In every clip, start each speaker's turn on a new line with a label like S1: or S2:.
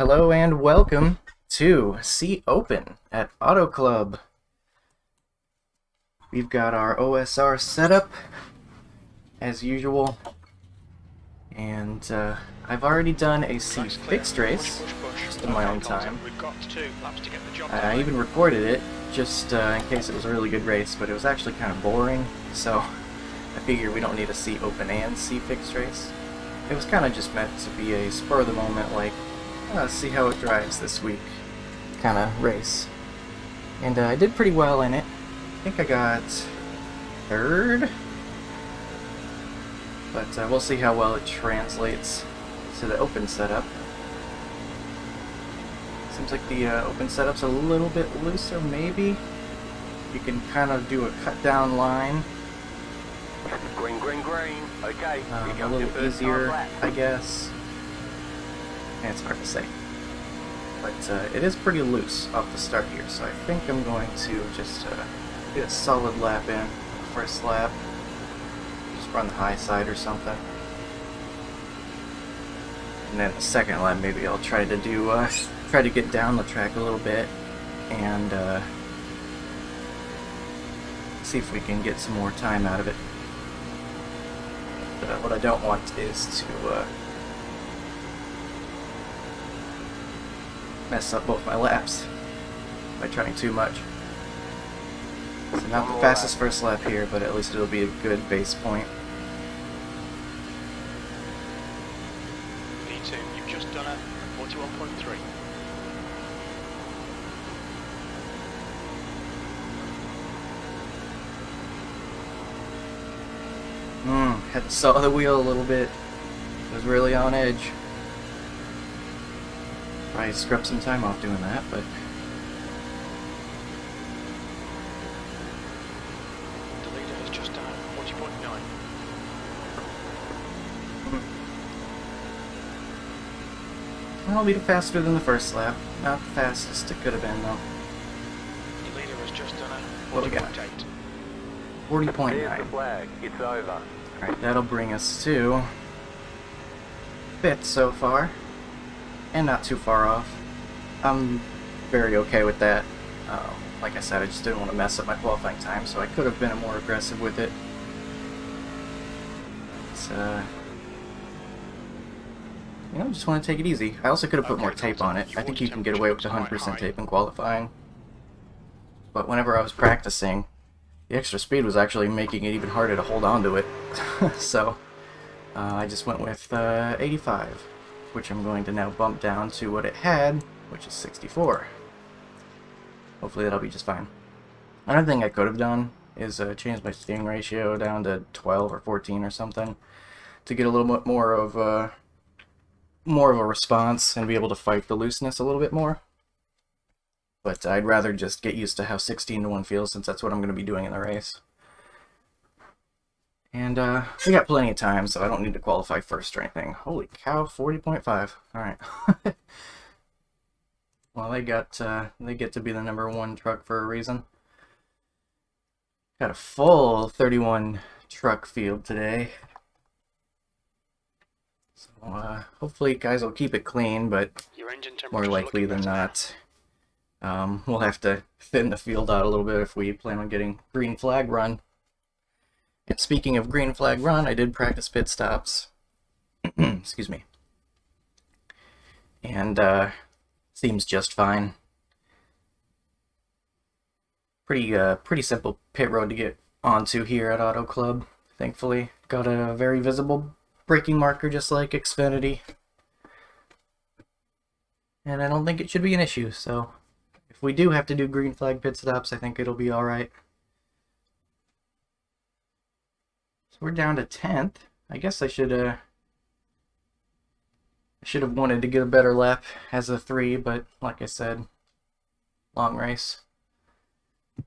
S1: Hello and welcome to C Open at Auto Club. We've got our OSR setup as usual, and uh, I've already done a C fixed race just in my own time. I even recorded it just uh, in case it was a really good race, but it was actually kind of boring, so I figure we don't need a C open and C fixed race. It was kind of just meant to be a spur of the moment, like uh, see how it drives this week kind of race. And uh, I did pretty well in it. I think I got third. But uh, we'll see how well it translates to the open setup. Seems like the uh, open setup's a little bit looser, maybe. You can kind of do a cut down line.
S2: Green, green, green. Okay,
S1: Um,
S2: here
S1: a
S2: comes your
S1: little easier. I guess. It's hard to say. But uh, it is pretty loose off the start here, so I think I'm going to just uh, get a solid lap in. First lap, just run the high side or something. And then the second lap, maybe I'll try to do, uh, try to get down the track a little bit and uh, see if we can get some more time out of it. But what I don't want is to uh, mess up both my laps by trying too much. So not the fastest first lap here, but at least it'll be a good base point.
S3: P2, you've just done a 41.3.
S1: Mm, had to saw the wheel a little bit. It was really on edge. Probably scrubbed some time off doing that, but
S3: The leader has just done a 40.9.
S1: I'll be faster than the first lap. Not the fastest it could have been though.
S3: The leader has just done a
S1: What do we got?
S3: 40.8.
S1: Forty
S2: There's the flag. It's over.
S1: Alright, that'll bring us to fifth so far. And not too far off. I'm very okay with that. Um, like I said, I just didn't want to mess up my qualifying time, so I could have been more aggressive with it. It's, uh, you know, just want to take it easy. I also could have put more tape on it. I think you can get away with 100% tape in qualifying. But whenever I was practicing, the extra speed was actually making it even harder to hold on to it. so uh, I just went with uh, 85, which I'm going to now bump down to what it had, which is 64. Hopefully that'll be just fine. Another thing I could have done is uh, change my steering ratio down to 12 or 14 or something to get a little bit more of a, more of a response and be able to fight the looseness a little bit more. But I'd rather just get used to how 16 to 1 feels since that's what I'm going to be doing in the race. And uh, we got plenty of time, so I don't need to qualify first or anything. Holy cow, 40.5. Alright. well, they got, uh, they get to be the number one truck for a reason. Got a full 31 truck field today. So, uh, hopefully guys will keep it clean, but
S3: Your engine
S1: more likely than not. Um, we'll have to thin the field out a little bit if we plan on getting green flag run. And speaking of green flag run, I did practice pit stops. Excuse me. And uh, seems just fine. Pretty uh, pretty simple pit road to get onto here at Auto Club. Thankfully, got a very visible braking marker just like Xfinity and I don't think it should be an issue. So if we do have to do green flag pit stops, I think it'll be all right. So we're down to 10th. I guess I should uh I should have wanted to get a better lap as a 3, but like I said, long race.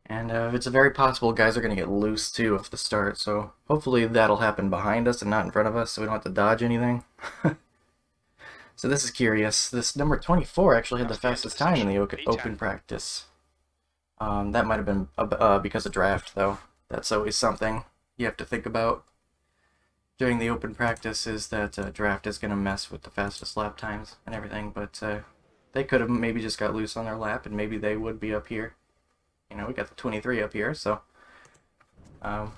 S1: And uh, it's very possible guys are going to get loose too off the start, so hopefully that'll happen behind us and not in front of us so we don't have to dodge anything. So this is curious. This number 24 actually had the fastest time in the open practice. Um, that might have been uh, because of draft, though. That's always something you have to think about during the open practice is that uh, draft is going to mess with the fastest lap times and everything, but uh, They could have maybe just got loose on their lap, and maybe they would be up here. You know, we got the 23 up here, so. Um,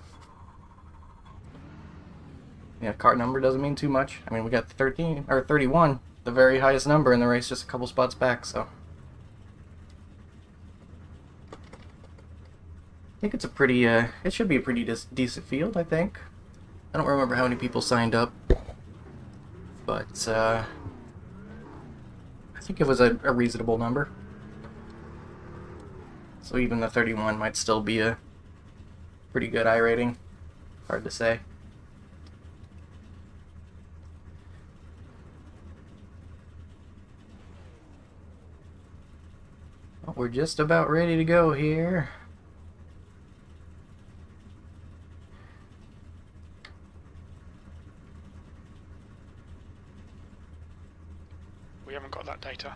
S1: yeah, car number doesn't mean too much. I mean, we got 13 or 31, the very highest number in the race, just a couple spots back. So, I think it's a pretty. Uh, it should be a pretty decent field. I think. I don't remember how many people signed up, but uh, I think it was a, a reasonable number. So even the 31 might still be a pretty good iRating. Hard to say. Well, we're just about ready to go here.
S3: We haven't got that data.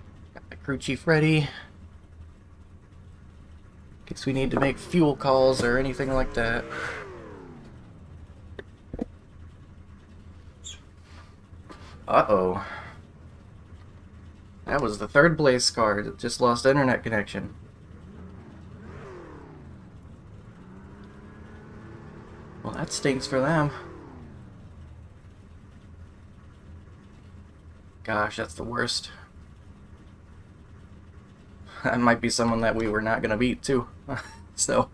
S1: Crew chief ready. In case we need to make fuel calls or anything like that. Uh-oh. That was the third blaze car that just lost internet connection. Well, that stinks for them. Gosh, that's the worst. That might be someone that we were not going to beat, too. so,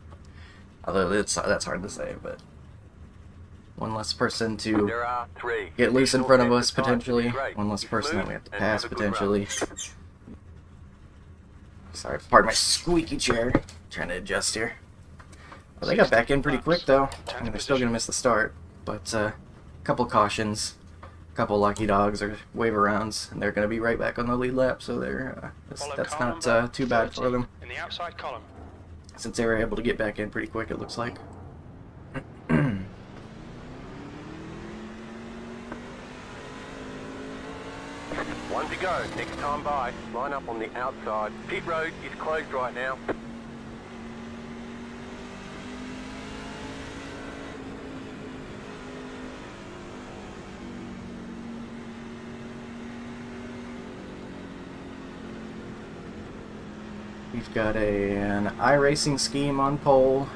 S1: although it's, that's hard to say, but one less person to
S2: There are three.
S1: get loose in front of us,
S2: Additional time to be
S1: potentially. One less person that we have to pass,
S2: have a good run.
S1: potentially. Sorry, pardon my squeaky chair. Trying to adjust here. Well, they got back in pretty quick, though. I mean, they're still going to miss the start, but uh, a couple cautions, couple lucky dogs or wave arounds, and they're going to be right back on the lead lap, so they're, uh, that's, that's not uh, too bad for them,
S3: In the outside column.
S1: since they were able to get back in pretty quick, it looks like.
S2: One to go. Next time by. Line up on the outside. Pit road is closed right now.
S1: We've got a, an iRacing scheme on pole.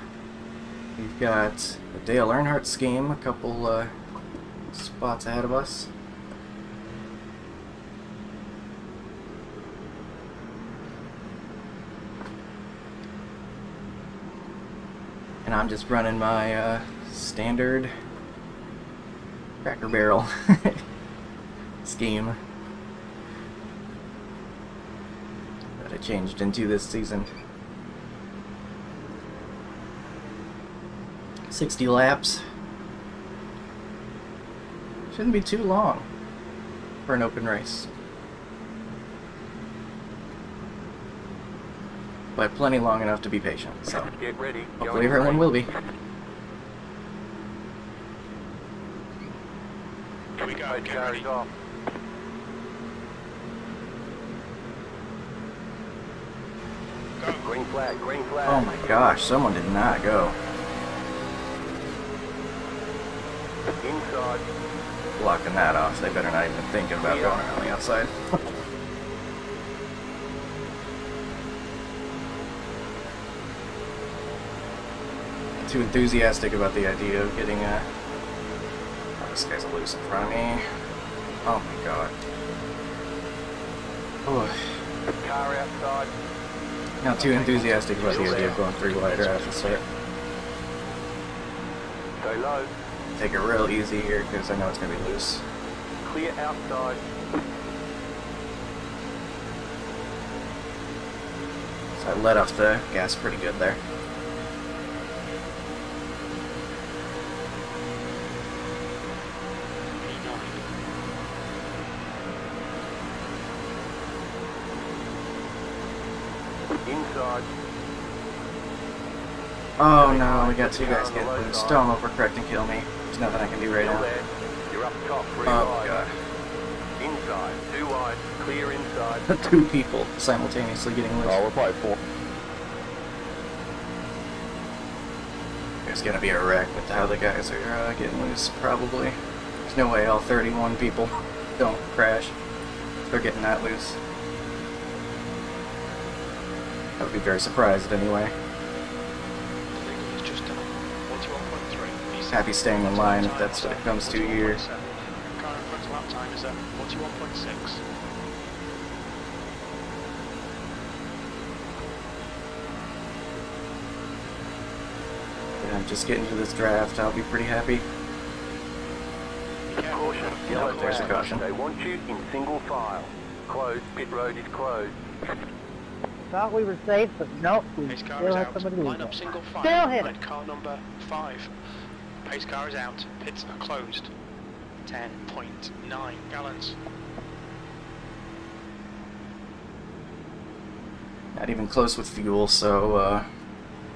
S1: We've got a Dale Earnhardt scheme a couple uh, spots ahead of us. And I'm just running my uh, standard Cracker Barrel scheme. that I changed into this season. 60 laps. Shouldn't be too long for an open race. But plenty long enough to be patient, so
S2: Get ready.
S1: hopefully everyone will be.
S3: Here we go.
S2: Both
S3: Get
S2: cars
S3: ready.
S2: off.
S3: Go.
S2: Green flag. Green flag.
S1: Oh my gosh, someone did not go.
S2: Inside.
S1: Blocking that off, they better not even thinking about going around the outside. Too enthusiastic about the idea of getting a. Oh, this guy's loose in front of me. Oh my god. Oh,
S2: Car outside.
S1: Not too enthusiastic about the idea of going three wide right off the start.
S2: Go low.
S1: Take it real easy here because I know it's gonna be loose.
S2: Clear outside.
S1: So I let off the gas pretty good there. Oh no, we got two guys getting loose. Don't overcorrect and kill me. There's nothing I can do right now.
S2: there. You're up top. Three
S1: Oh
S2: wide.
S1: god.
S2: Inside. Two wide. Clear inside.
S1: two people simultaneously getting loose.
S4: Oh, we're probably four.
S1: There's gonna be a wreck with how the guys are uh, getting loose, probably. There's no way all 31 people don't crash they're getting that loose. I would be very surprised anyway. Happy staying in line if that's what it comes to here.
S3: 41.7. Car in lap time is at 41.6.
S1: Yeah, just getting to this draft, I'll be pretty happy.
S2: Caution,
S1: Yellow
S2: yellow
S1: there's a caution.
S2: They want you in single file. Closed, pit road is closed.
S4: Thought we were safe, but nope, we
S3: Pace car
S4: still
S3: is
S4: have
S3: out.
S4: somebody
S3: Line up single file.
S4: Still hit
S3: Red car number 5. Pace car is out. Pits are closed. 10.9 gallons.
S1: Not even close with fuel, so uh,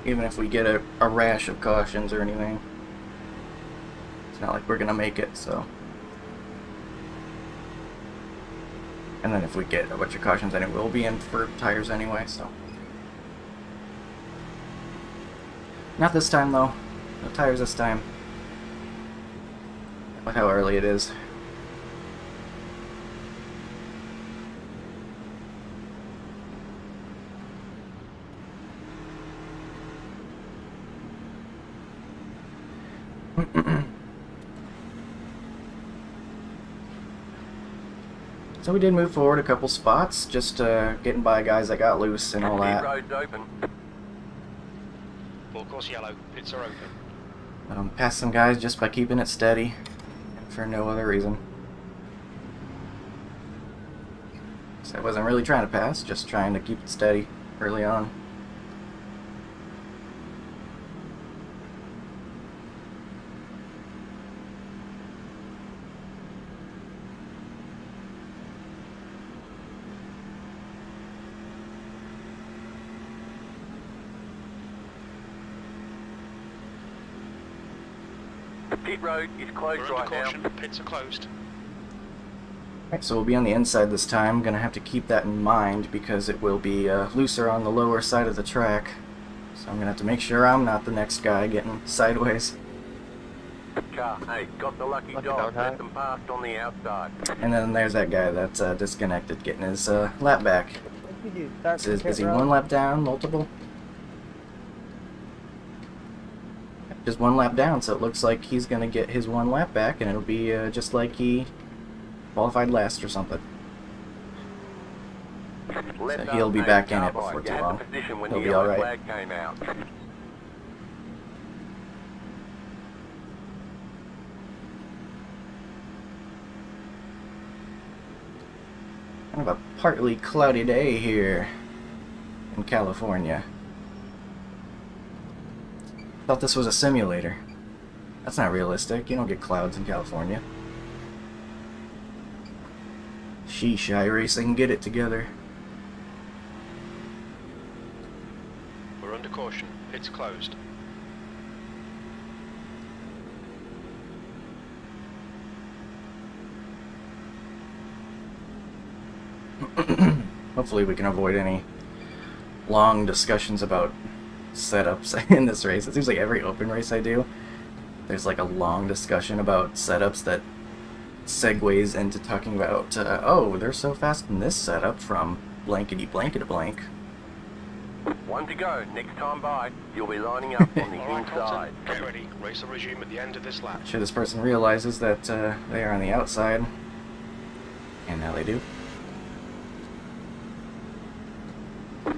S1: even if we get a, a rash of cautions or anything, it's not like we're gonna make it, so. And then if we get a bunch of cautions, then it will be in for tires anyway, so. Not this time though. No tires this time. With how early it is. So we did move forward a couple spots, just uh, getting by guys that got loose and all that.
S2: open.
S3: Full course yellow. Pits are open.
S1: Um, passed some guys just by keeping it steady, for no other reason. So I wasn't really trying to pass, just trying to keep it steady early on.
S2: Pit road is closed
S3: We're
S2: right
S3: under
S2: now.
S3: Pits are closed.
S1: Alright, so we'll be on the inside this time. Gonna have to keep that in mind because it will be uh, looser on the lower side of the track. So I'm gonna have to make sure I'm not the next guy getting sideways.
S2: Car, hey, got the lucky,
S4: Lucky
S2: dog.
S4: dog.
S2: Let them past on the outside.
S1: And then there's that guy that's uh, disconnected getting his uh, lap back.
S4: What did you do? Start
S1: Is, is he
S4: road?
S1: one lap down, multiple? Just one lap down, so it looks like he's gonna get his one lap back, and it'll be uh, just like he qualified last or something. So he'll be back in it before too long.
S2: The position when
S1: He'll be alright.
S2: flag came out.
S1: Kind of a partly cloudy day here in California. Thought this was a simulator. That's not realistic. You don't get clouds in California. Sheesh, iRacing, get it together.
S3: We're under caution. It's closed.
S1: Hopefully we can avoid any long discussions about setups in this race. It seems like every open race I do, there's like a long discussion about setups that segues into talking about, uh, oh, they're so fast in this setup from blankety blankety blank.
S2: One to go. Next time by, you'll be lining up on the
S3: Alright,
S2: inside.
S3: Get ready. Race will resume at the end of this lap.
S1: Sure, this person realizes that uh, they are on the outside, and now they do.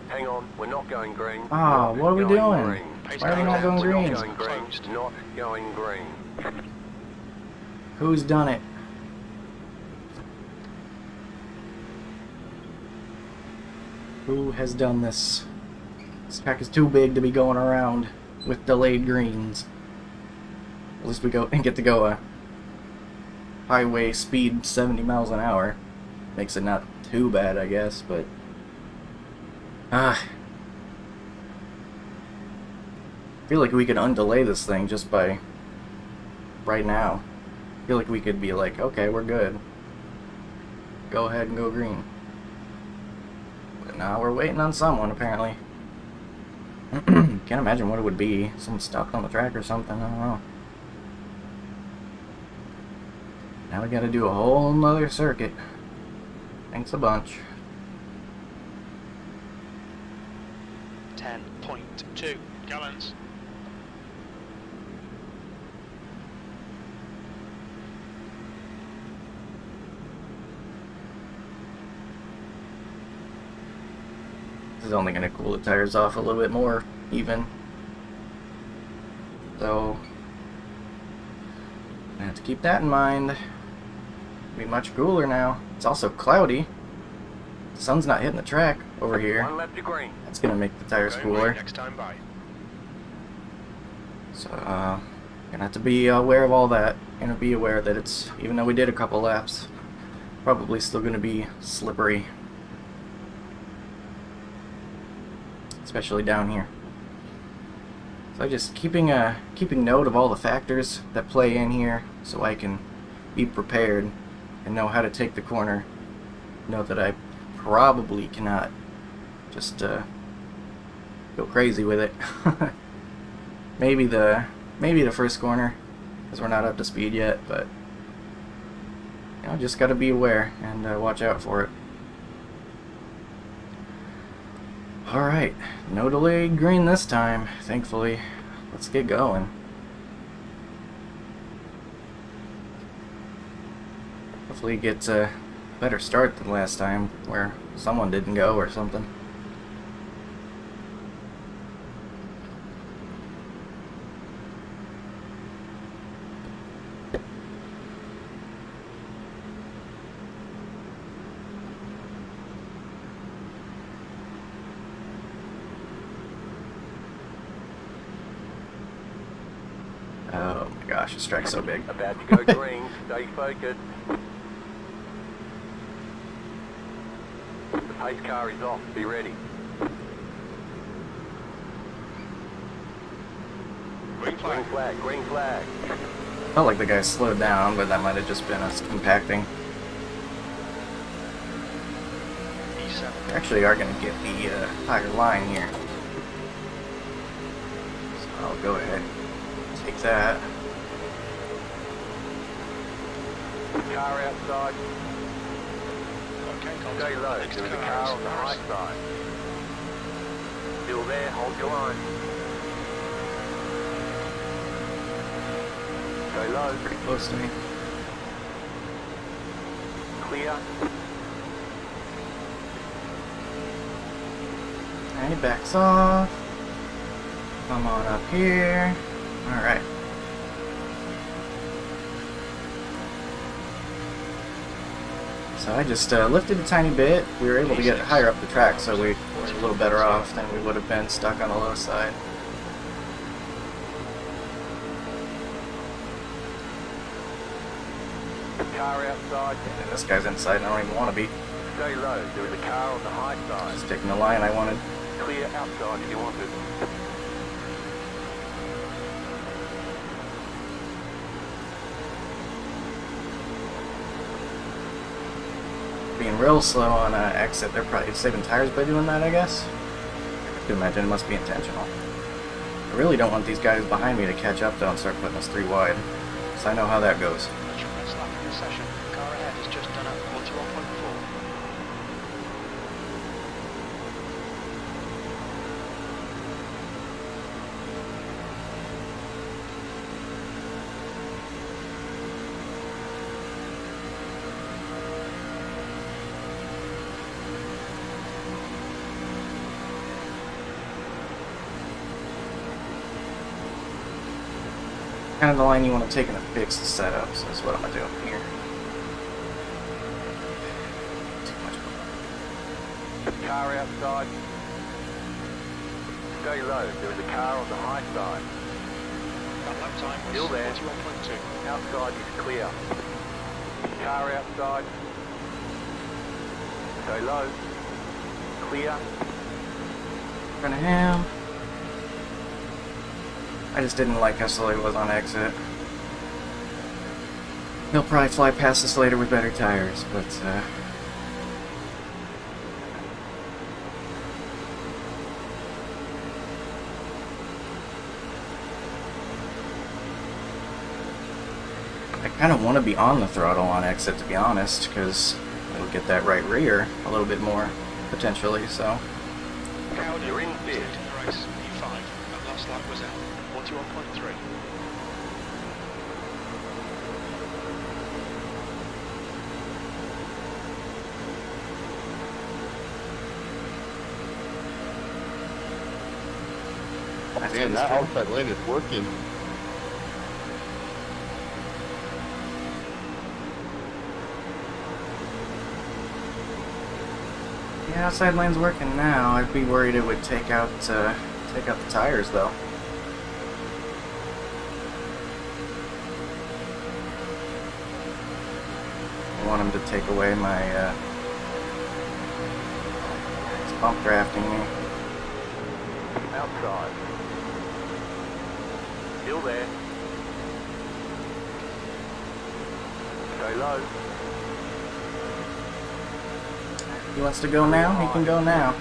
S2: Hang on, we're not going green.
S1: Ah, what are we doing?
S2: green.
S1: Why are we not going green?
S2: not going green. Not going green.
S1: Who's done it? Who has done this? This pack is too big to be going around with delayed greens. At least we go and get to go a highway speed 70 miles an hour. Makes it not too bad, I guess, but ah, I feel like we could undelay this thing just by right now. I feel like we could be like, okay, we're good. Go ahead and go green. But now we're waiting on someone, apparently. Can't imagine what it would be. Someone stuck on the track or something, I don't know. Now we gotta do a whole nother circuit. Thanks a bunch.
S3: 10.2 gallons.
S1: Is only going to cool the tires off a little bit more, even. So, I have to keep that in mind. Be much cooler now. It's also cloudy. The sun's not hitting the track over here.
S2: One lap to green.
S1: That's going to make the tires cooler.
S3: next time by.
S1: So, uh, gonna have to be aware of all that. Gonna be aware that it's, even though we did a couple laps, probably still gonna be slippery. Especially down here. So just keeping a keeping note of all the factors that play in here, so I can be prepared and know how to take the corner. Know that I probably cannot just uh, go crazy with it. maybe the maybe the first corner because we're not up to speed yet but you know just gotta be aware and uh, watch out for it alright no delayed green this time thankfully. Let's get going. Hopefully it gets a better start than last time where someone didn't go or something Oh track's so big.
S2: About to go green. Stay focused. The pace car is off. Be ready.
S3: Green
S2: Green
S3: flag.
S2: flag. Green flag.
S1: Felt like the guy slowed down, but that might have just been us compacting. We actually are going to get the uh, higher line here. So I'll go ahead take that.
S2: Car outside.
S3: Okay,
S2: Stay low. There is a
S3: car
S2: car on the high side. Still there. Hold your line. Stay low.
S1: Pretty close to me.
S2: Clear.
S1: And he backs off. Come on up here. Alright. So I just uh, lifted a tiny bit. We were able to get higher up the track, so we were a little better off than we would have been stuck on the low side.
S2: Car outside.
S1: And this guy's inside, and I don't even want to be.
S2: Stay low. There is a car on the high side.
S1: Just taking the line I wanted.
S2: Clear outside if you want it.
S1: being real slow on uh, exit. They're probably saving tires by doing that, I guess. I can imagine it must be intentional. I really don't want these guys behind me to catch up though and start putting us three wide. So I know how that goes.
S3: That's your best lap in the session. Car ahead is just done at 41.4.
S1: Kind of the line you want to take and a the setup, so that's what I'm gonna do here. Too much.
S2: Car outside. Stay low. There is a car on the high side.
S3: That lap time was
S2: Still there.
S3: 41.2.
S2: Outside is clear. Car outside. Stay low. Clear.
S1: Front of him. I just didn't like how slow he was on exit. He'll probably fly past us later with better tires, but uh, I kind of want to be on the throttle on exit, to be honest, because it'll get that right rear a little bit more, potentially, so...
S2: You're in
S3: the race, E5, that last light was out, 41.3.
S1: That's
S5: Man, that
S1: stuff.
S5: outside lane is working.
S1: Yeah, outside lane's working now. I'd be worried it would take out uh, take out the tires though. I want him to take away my uh, bump drafting me.
S2: Outside. Still there. Stay low.
S1: He wants to go now, he can go now.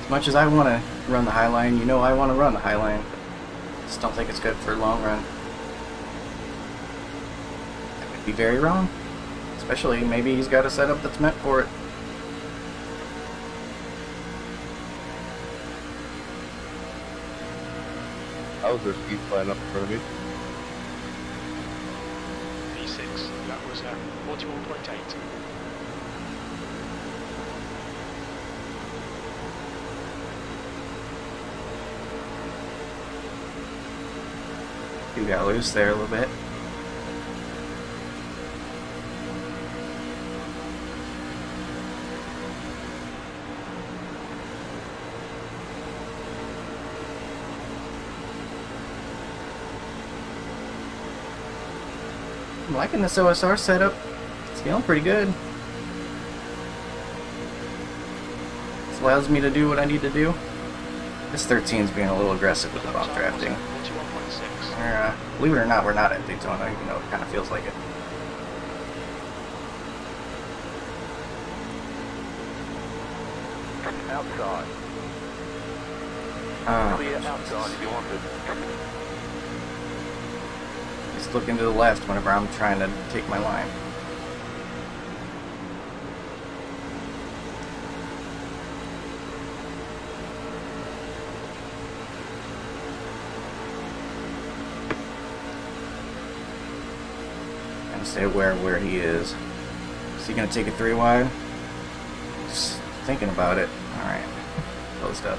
S1: As much as I want to run the high line, you know I want to run the high line. Just don't think it's good for long run. I could be very wrong. Especially, maybe he's got a setup that's meant for it.
S5: That was their speed flying up in front of me.
S3: E6, that was uh, 41.8.
S1: You got loose there a little bit. Liking this OSR setup. It's feeling pretty good. This allows me to do what I need to do. This 13's being a little aggressive with the bump drafting.
S3: 41.6.
S1: Uh, believe it or not, we're not at Daytona, even though it kind of feels like it.
S2: Outside.
S1: Uh,
S2: Clear outside if you want it.
S1: Just looking to the left whenever I'm trying to take my line. And stay aware of where he is. Is he gonna take a three wide? Just thinking about it. Alright. Closed up.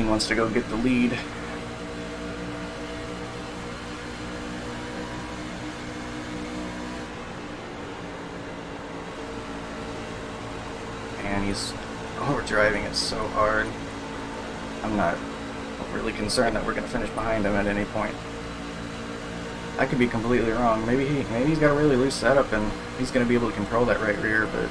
S1: wants to go get the lead. And he's overdriving it so hard. I'm not really concerned that we're going to finish behind him at any point. I could be completely wrong. Maybe he maybe he's got a really loose setup and he's going to be able to control that right rear, but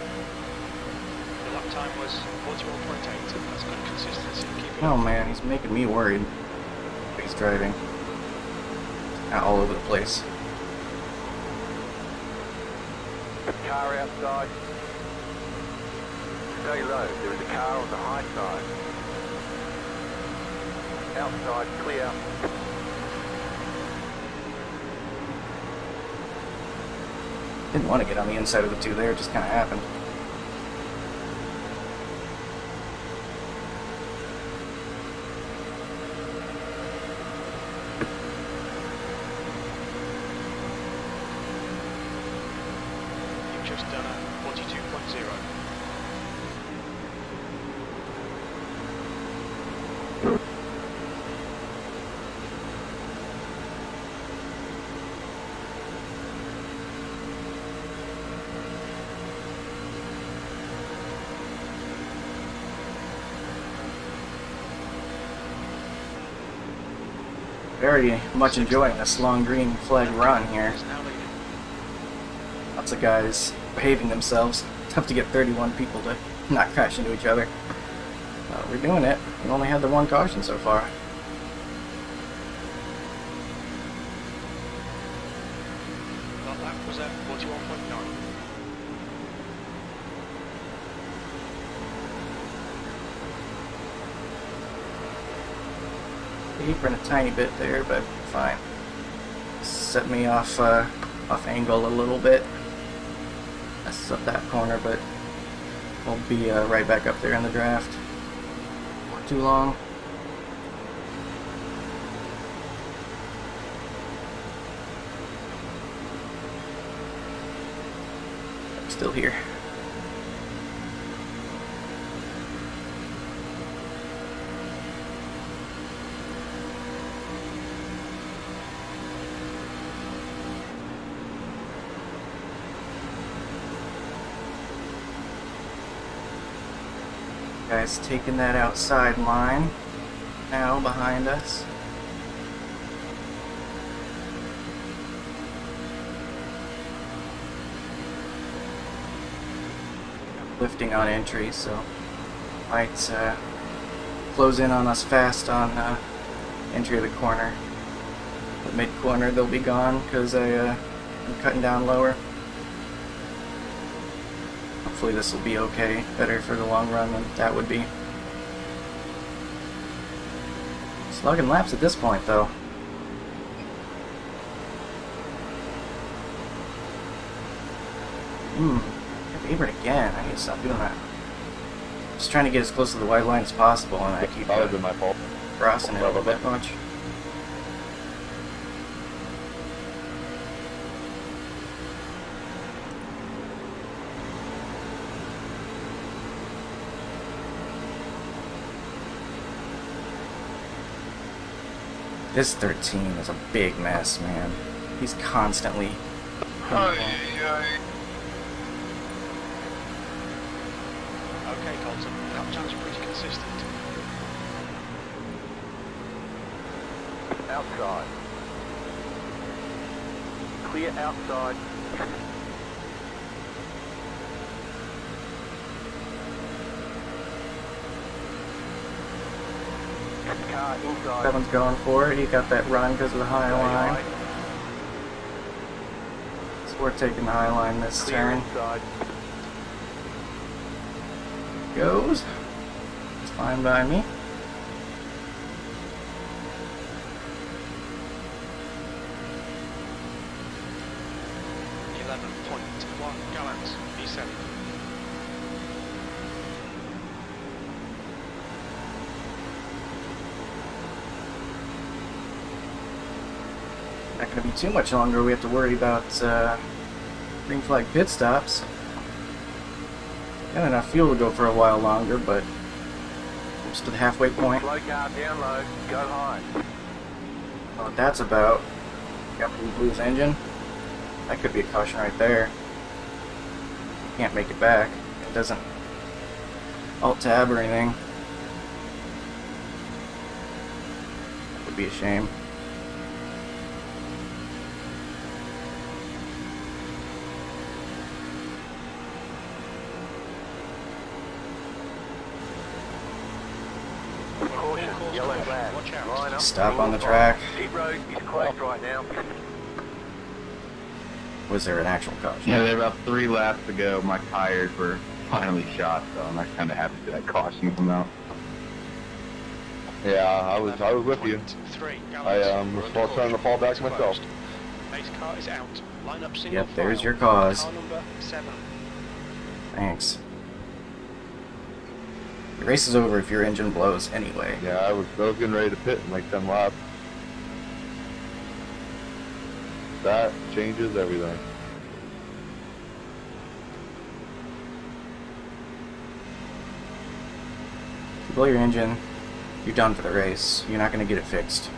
S3: The lap time was 41.8. That's good consistency.
S1: Oh man, he's making me worried. He's driving. Out all over the place.
S2: Car outside. Stay low. There is a car on the high side. Outside, clear.
S1: Didn't want to get on the inside of the two there, it just kind of happened.
S3: You've just done a 42.0.
S1: Very much enjoying this long green flag run here. Lots of guys behaving themselves. Tough to get 31 people to not crash into each other. Uh, we're doing it. We only had the one caution so far.
S3: Lap was at 41.9.
S1: Apron a tiny bit there, but fine. Set me off uh, off angle a little bit. Messes up that corner, but we'll be uh, right back up there in the draft. Not too long. Still here. Guys taking that outside line now behind us. Lifting on entry, so might uh, close in on us fast on uh, entry of the corner. But mid corner they'll be gone because uh, I'm cutting down lower. Hopefully this will be okay, better for the long run than that would be. Slugging laps at this point though. Hmm, apron again. I need to stop doing that. Just trying to get as close to the white line as possible and I keep uh,
S5: my
S1: crossing it a little bit much. This 13 is a big mess, man. He's constantly.
S3: Okay, Colton. Lap time's pretty consistent.
S2: Outside. Clear outside.
S1: That one's going for it. He got that run because of the high line. So we're taking the high line this turn. Goes. It's fine by me.
S3: Eleven point one gallons. P7.
S1: Not going to be too much longer. We have to worry about uh, green flag pit stops. Got enough fuel to go for a while longer, but almost to the halfway point.
S2: Slow car down low. Go high.
S1: what that's about. Captain Blue's engine. That could be a caution right there. Can't make it back. It doesn't alt tab or anything. That would be a shame.
S2: Caution.
S3: Course
S2: Yellow
S3: caution.
S2: flag.
S3: Watch out.
S2: Line up.
S1: Stop on the track.
S2: file. Pit road is closed right now.
S1: Was there an actual caution?
S5: Yeah, there about three laps to go. My tires were finally shot, so I'm not kind of happy that caution come out. Yeah, I was I was with you.
S3: 11.3
S5: I
S3: gallons.
S5: um
S3: We're
S5: was trying to fall back
S3: to
S5: myself.
S3: Closed. Pace car is out. Line up single
S1: Yep, there's your cause.
S3: Car number seven.
S1: Thanks. Race is over if your engine blows anyway.
S5: Yeah, I was I was getting ready to pit and make 10 laps. That changes everything.
S1: If you blow your engine, you're done for the race. You're not going to get it fixed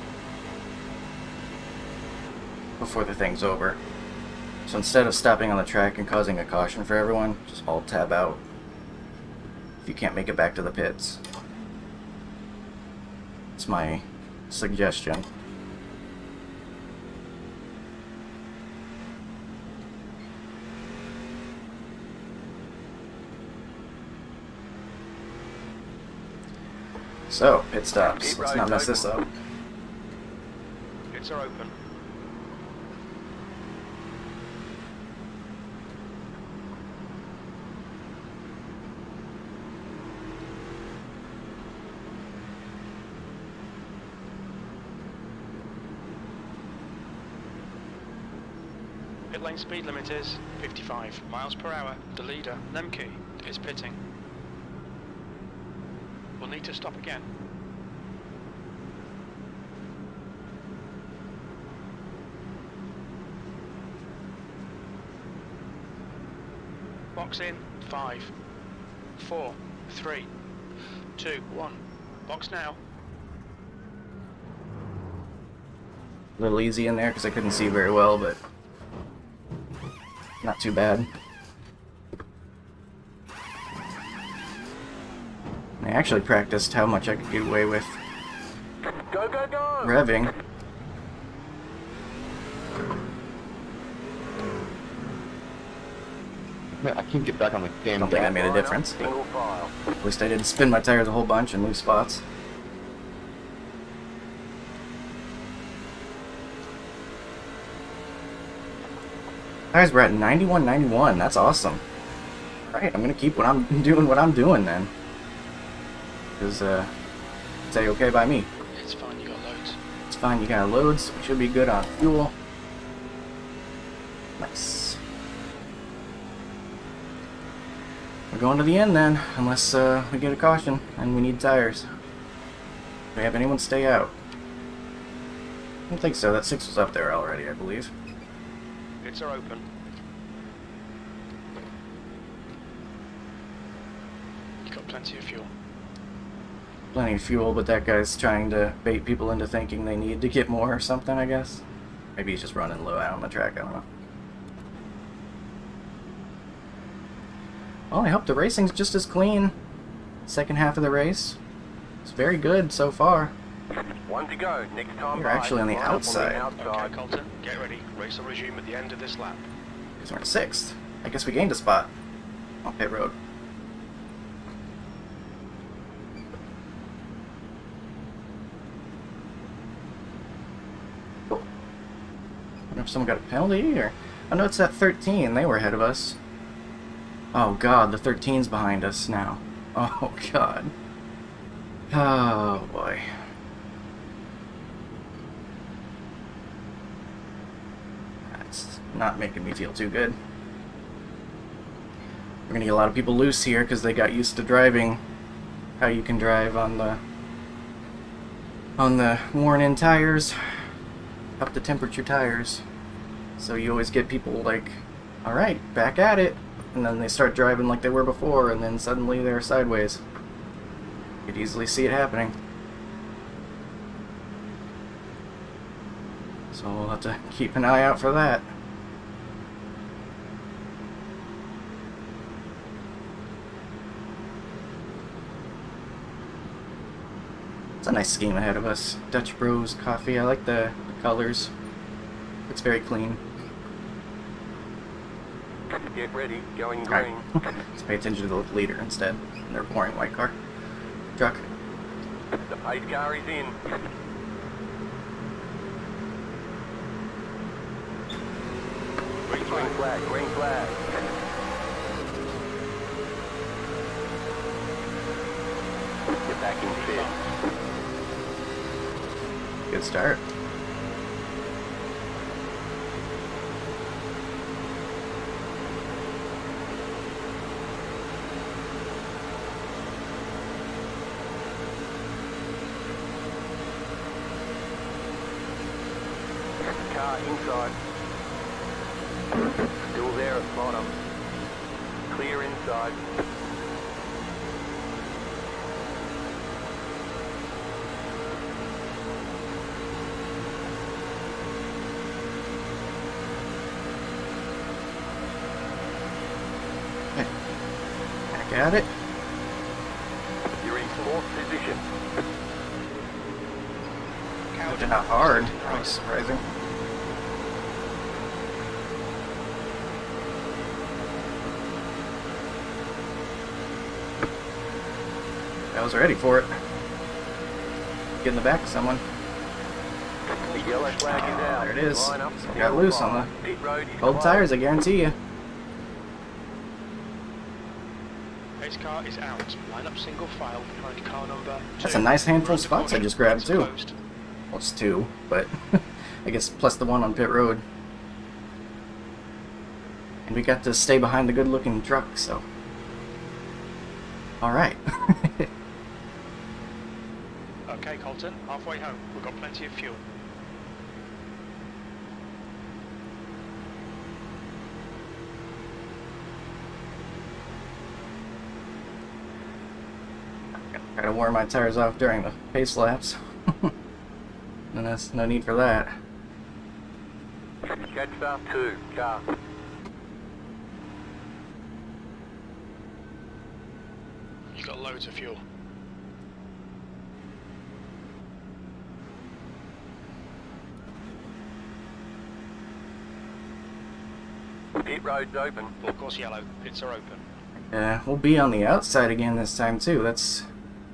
S1: before the thing's over. So instead of stopping on the track and causing a caution for everyone, just alt tab out if you can't make it back to the pits. It's my suggestion. So, pit stops. Let's not mess this up.
S3: Pits are open. Speed limit is 55 miles per hour. The leader, Lemke, is pitting. We'll need to stop again. Box in. Five, four, three, two, one. Box now.
S1: A little easy in there because I couldn't see very well, but not too bad. I actually practiced how much I could get away with
S2: Go, go, go!
S1: revving.
S5: Man, I can't get back on the damn I
S1: Don't think I made a difference. At least I didn't spin my tires a whole bunch and lose spots. Guys, we're at 91, 91. That's awesome. Alright, I'm gonna keep what I'm doing what I'm doing then. Because, uh, say okay by me.
S3: It's fine, you got loads.
S1: It's fine, you got loads. We should be good on fuel. Nice. We're going to the end then, unless uh, we get a caution and we need tires. Do we have anyone stay out? I don't think so. That six was up there already, I believe.
S3: Pits are open. You got plenty of fuel.
S1: Plenty of fuel, but that guy's trying to bait people into thinking they need to get more or something, I guess. Maybe he's just running low out on the track, I don't know. Well, I hope the racing's just as clean. Second half of the race. It's very good so far.
S2: One to go. Next time
S1: You're actually on the outside.
S2: outside.
S3: Okay, Colton, get ready. Race will resume at the end of this lap.
S1: Because we're in sixth. I guess we gained a spot on pit road. Cool. wonder if someone got a penalty or. I know it's at 13. They were ahead of us. Oh god, the 13's behind us now. Oh god. Oh boy. That's not making me feel too good. We're gonna get a lot of people loose here because they got used to driving how you can drive on the on the worn-in tires, up to temperature tires. So you always get people like, all right, back at it, and then they start driving like they were before, and then suddenly they're sideways. You could easily see it happening. So we'll have to keep an eye out for that. It's a nice scheme ahead of us. Dutch Bros coffee. I like the, the colors. It's very clean.
S2: Get ready. Going green.
S1: Let's pay attention to the leader instead. in Their boring white car. Truck.
S2: The pace car is in.
S3: Green flag.
S2: Green flag. Get back in fifth.
S1: Good start.
S2: Car inside. Still there at bottom. Clear inside.
S1: Back at it.
S2: You're in fourth position.
S1: They're not hard. That's surprising. I was ready for it. get in the back of someone.
S2: The yellow flag is ah, out.
S1: There it is. Got loose on
S2: the pit road is
S1: Gold
S2: closed.
S1: tires, I guarantee you.
S3: Pace car is out. Line up single file behind car number two.
S1: That's a nice handful of spots I just grabbed, too. Well, it's two, but I guess plus the one on pit road. And we got to stay behind the good-looking truck, so. All right.
S3: Okay, Colton, halfway home. We've got plenty of fuel.
S1: Gotta my tires off during the pace laps. and that's no need for that.
S2: Jetstar 2, car.
S3: You've got loads of fuel.
S2: Pit road's open.
S3: Of course yellow. Pits are open.
S1: Uh, we'll be on the outside again this time too. That's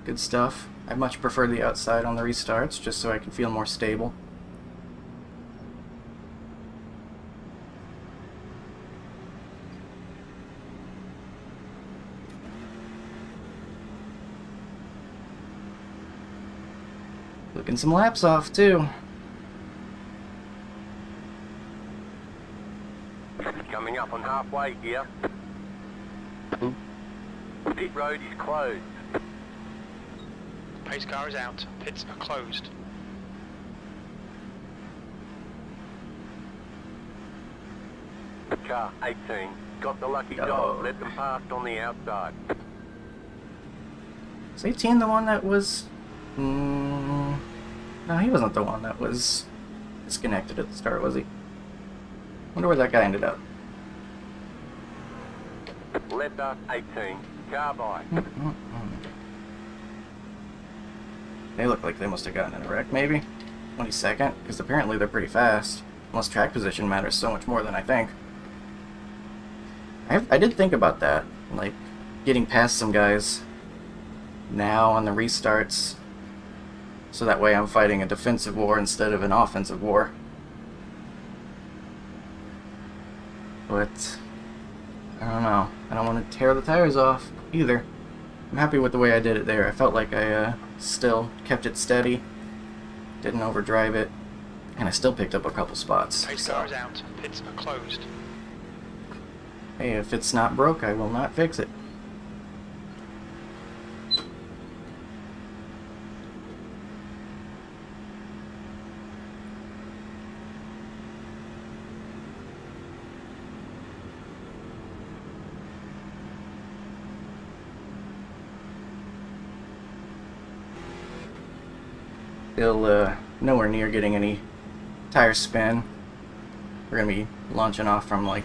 S1: good stuff. I much prefer the outside on the restarts, just so I can feel more stable. Looking some laps off too.
S2: Coming up on halfway here. Hmm? Pit road is closed.
S3: Pace car is out. Pits are closed.
S2: Car 18. Got the lucky
S1: Oh.
S2: dog. Let them pass on the outside.
S1: Is 18 the one that was... Mm, no, he wasn't the one that was disconnected at the start, was he? wonder where that guy ended up.
S2: Letter 18. Car by.
S1: They look like they must have gotten in a wreck, maybe? 22nd? Because apparently they're pretty fast. Unless track position matters so much more than I think. I, I did think about that. Like, getting past some guys now on the restarts. So that way I'm fighting a defensive war instead of an offensive war. But, I don't know. I don't want to tear the tires off either. I'm happy with the way I did it there. I felt like I uh, still kept it steady, didn't overdrive it, and I still picked up a couple spots. So,
S3: out. Pits are closed.
S1: hey, if it's not broke, I will not fix it. Still uh, nowhere near getting any tire spin. We're gonna be launching off from like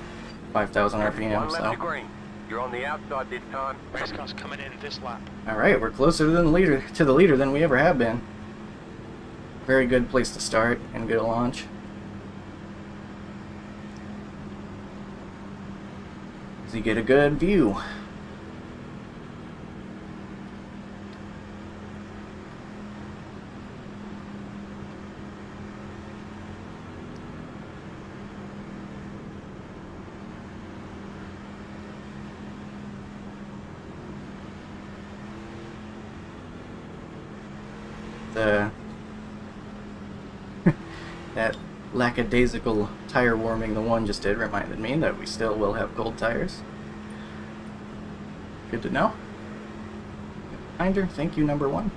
S1: 5,000 RPM,
S2: One left to
S1: so.
S2: You're on the outside this time.
S3: Pace car's coming in this lap.
S1: All right, we're closer than the leader to the leader than we ever have been. Very good place to start and good launch. So you get a good view. The uh, that lackadaisical tire warming the one just did reminded me that we still will have cold tires. Good to know. Reminder, thank you, number one.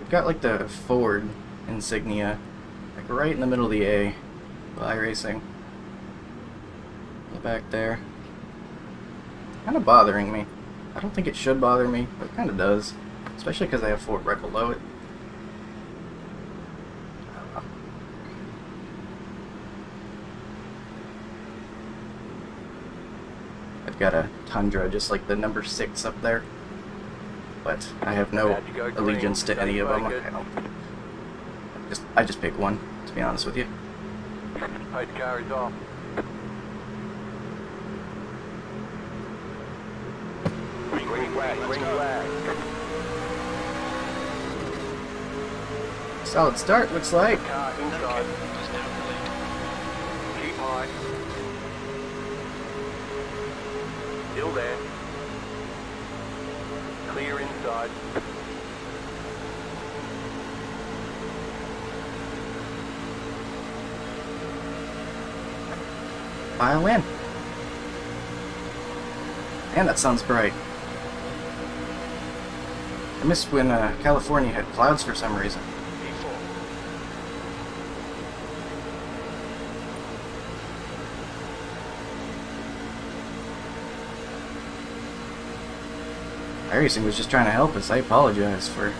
S1: We've got like the Ford insignia, like right in the middle of the A, by racing. Back there. Kind of bothering me. I don't think it should bother me, but it kind of does. Especially because I have Ford right below it. I've got a Tundra just like the number 6 up there. But I have no
S2: Glad you go green.
S1: allegiance to any of them. I don't, just, I just pick one, to be honest with you.
S2: Pace car is off.
S1: Solid start, looks like.
S2: Car inside.
S3: Lemke is now in the lead.
S2: Keep high. Still there. Clear inside.
S1: File in. Man, that sounds bright. I missed when uh, California had clouds for some reason. iRacing was just trying to help us. I apologize for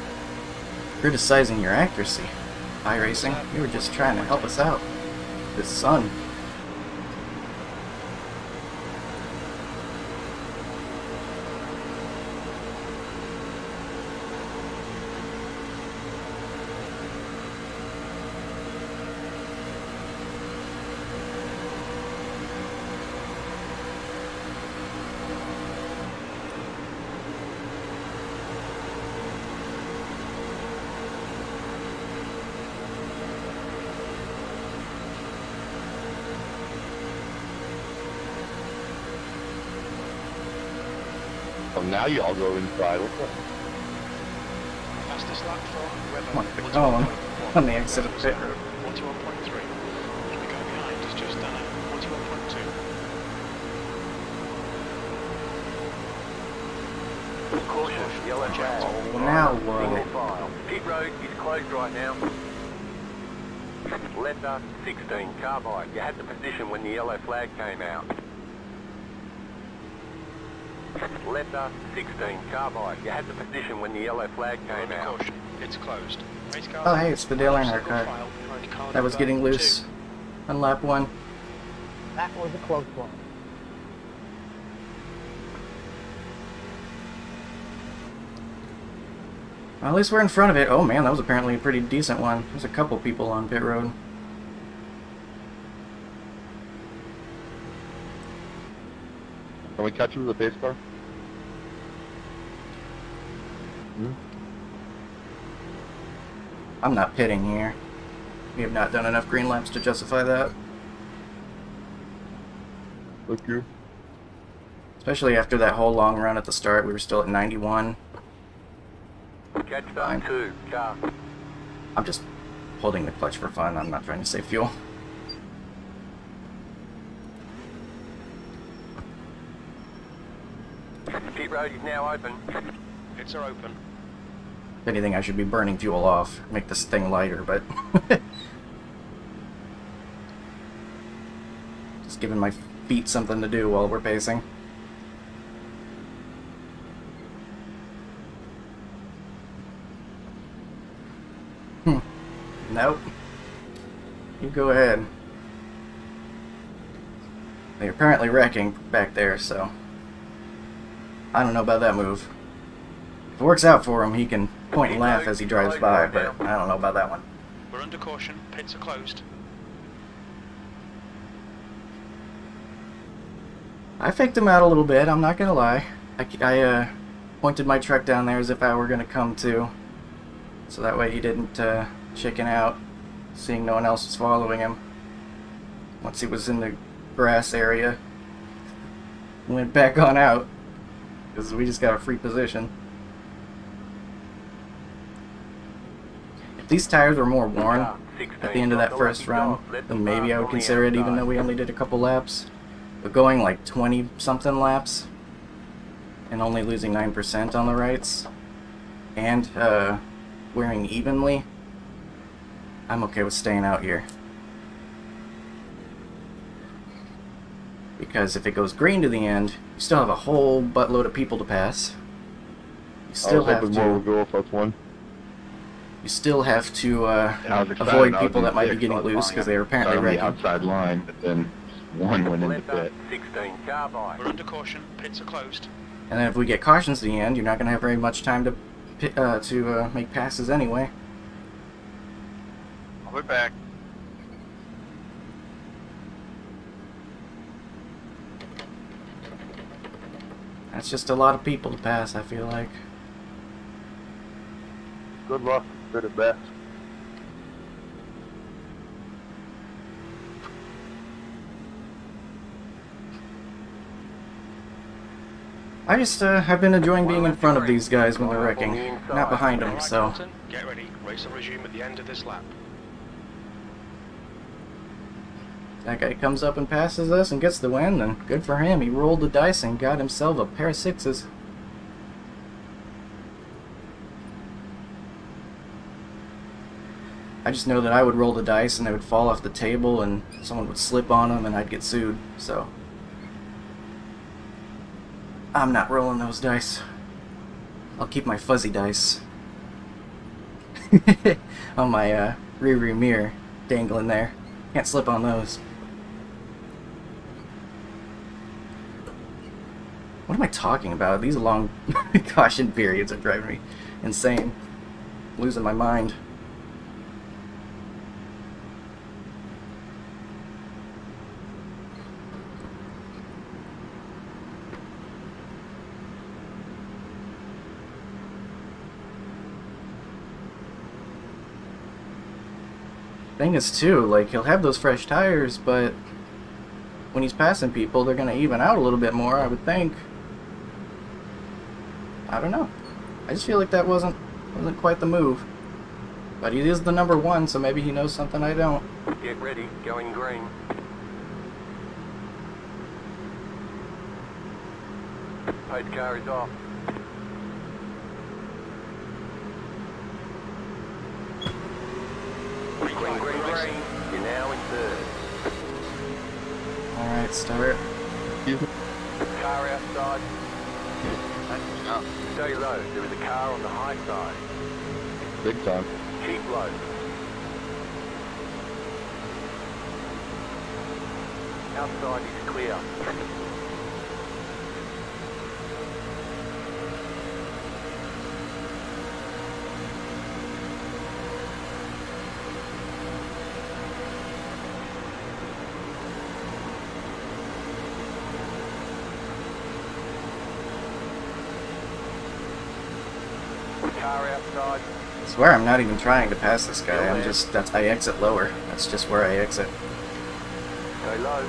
S1: criticizing your accuracy. iRacing, you were just trying to help us out. The sun.
S5: Oh, now you all go inside. What's up?
S3: Fastest lap for Webber.
S1: On the on the exit of pit road.
S3: 41.3. And the guy behind has just done it. 41.2.
S2: Caution, yellow flag.
S1: Oh, now
S2: Single
S1: what?
S2: file. Pit road is closed right now. Letter 16, carbide. You had the position when the yellow flag came out. Letter 16, carbide. You had the position when the yellow flag came out.
S3: caution. It's closed. Race car
S1: Oh, hey, it's the Dale Earnhardt car.
S3: file behind car
S1: That was
S3: number
S1: getting
S3: two.
S1: loose on lap one.
S4: That was a close one.
S1: Well, at least we're in front of it. Oh man, that was apparently a pretty decent one. There's a couple people on pit road.
S5: Can we catch him with the pace car? Hmm?
S1: I'm not pitting here. We have not done enough green laps to justify that.
S5: Thank you.
S1: Especially after that whole long run at the start, we were still at 91.
S2: Catch
S1: Fine.
S2: 2, car.
S1: I'm just holding the clutch for fun. I'm not trying to save fuel.
S2: Pit road is now open.
S3: Pits are open.
S1: If anything, I should be burning fuel off, make this thing lighter, but... just giving my feet something to do while we're pacing. Hmm. Nope. You go ahead. They're apparently wrecking back there, so... I don't know about that move. If it works out for him, he can point and laugh as he drives by, but I don't know about that one.
S3: We're under caution. Pits are closed.
S1: I faked him out a little bit, I'm not gonna lie. I, I uh, pointed my truck down there as if I were gonna come to. So that way he didn't uh, chicken out, seeing no one else was following him. Once he was in the grass area, went back on out. Because we just got a free position. If these tires were more worn at the end of that first
S2: lucky
S1: run,
S2: dog.
S1: Then maybe I would consider it even though we only did a couple laps. But going like 20 something laps and only losing 9% on the rights and uh, wearing evenly, I'm okay with staying out here. Because if it goes green to the end, you still have a whole buttload of people to pass. You
S5: I was
S1: have
S5: hoping more would go if I was one.
S1: You still have to uh,
S5: I was excited.
S1: avoid people that might be getting loose because they were apparently
S5: on the
S1: wrecking.
S5: outside line, but then one went into
S2: Letter
S5: pit.
S2: 16, carbide.
S3: We're under caution. Pits are closed.
S1: And then if we get cautions at the end, you're not going to have very much time to pi- uh, to uh, make passes anyway.
S5: I'll be back.
S1: That's just a lot of people to pass. I feel like.
S5: Good luck for the best.
S1: I just uh, have been enjoying being in front of these guys when they're wrecking, not behind them, so...
S3: Get ready. Race will resume at the end of this lap.
S1: That guy comes up and passes us and gets the win, and good for him. He rolled the dice and got himself a pair of sixes. I just know that I would roll the dice and they would fall off the table and someone would slip on them and I'd get sued, so... I'm not rolling those dice. I'll keep my fuzzy dice. on my uh, rear view mirror, dangling there. Can't slip on those. What am I talking about? These long caution periods are driving me insane. losing my mind. Thing is too, like he'll have those fresh tires, but when he's passing people, they're gonna even out a little bit more, I would think. I don't know. I just feel like that wasn't wasn't quite the move. But he is the number one, so maybe he knows something I don't.
S2: Get ready, going green. Pace car is off. Green, green, green. You're now in third.
S1: Alright, start.
S2: Car outside. Stay low. There is a car on the high side.
S5: Big time.
S2: Keep low. Outside is clear. Car outside.
S1: I swear I'm not even trying to pass this guy. I'm just that's I exit lower. That's just where I exit.
S2: Go low.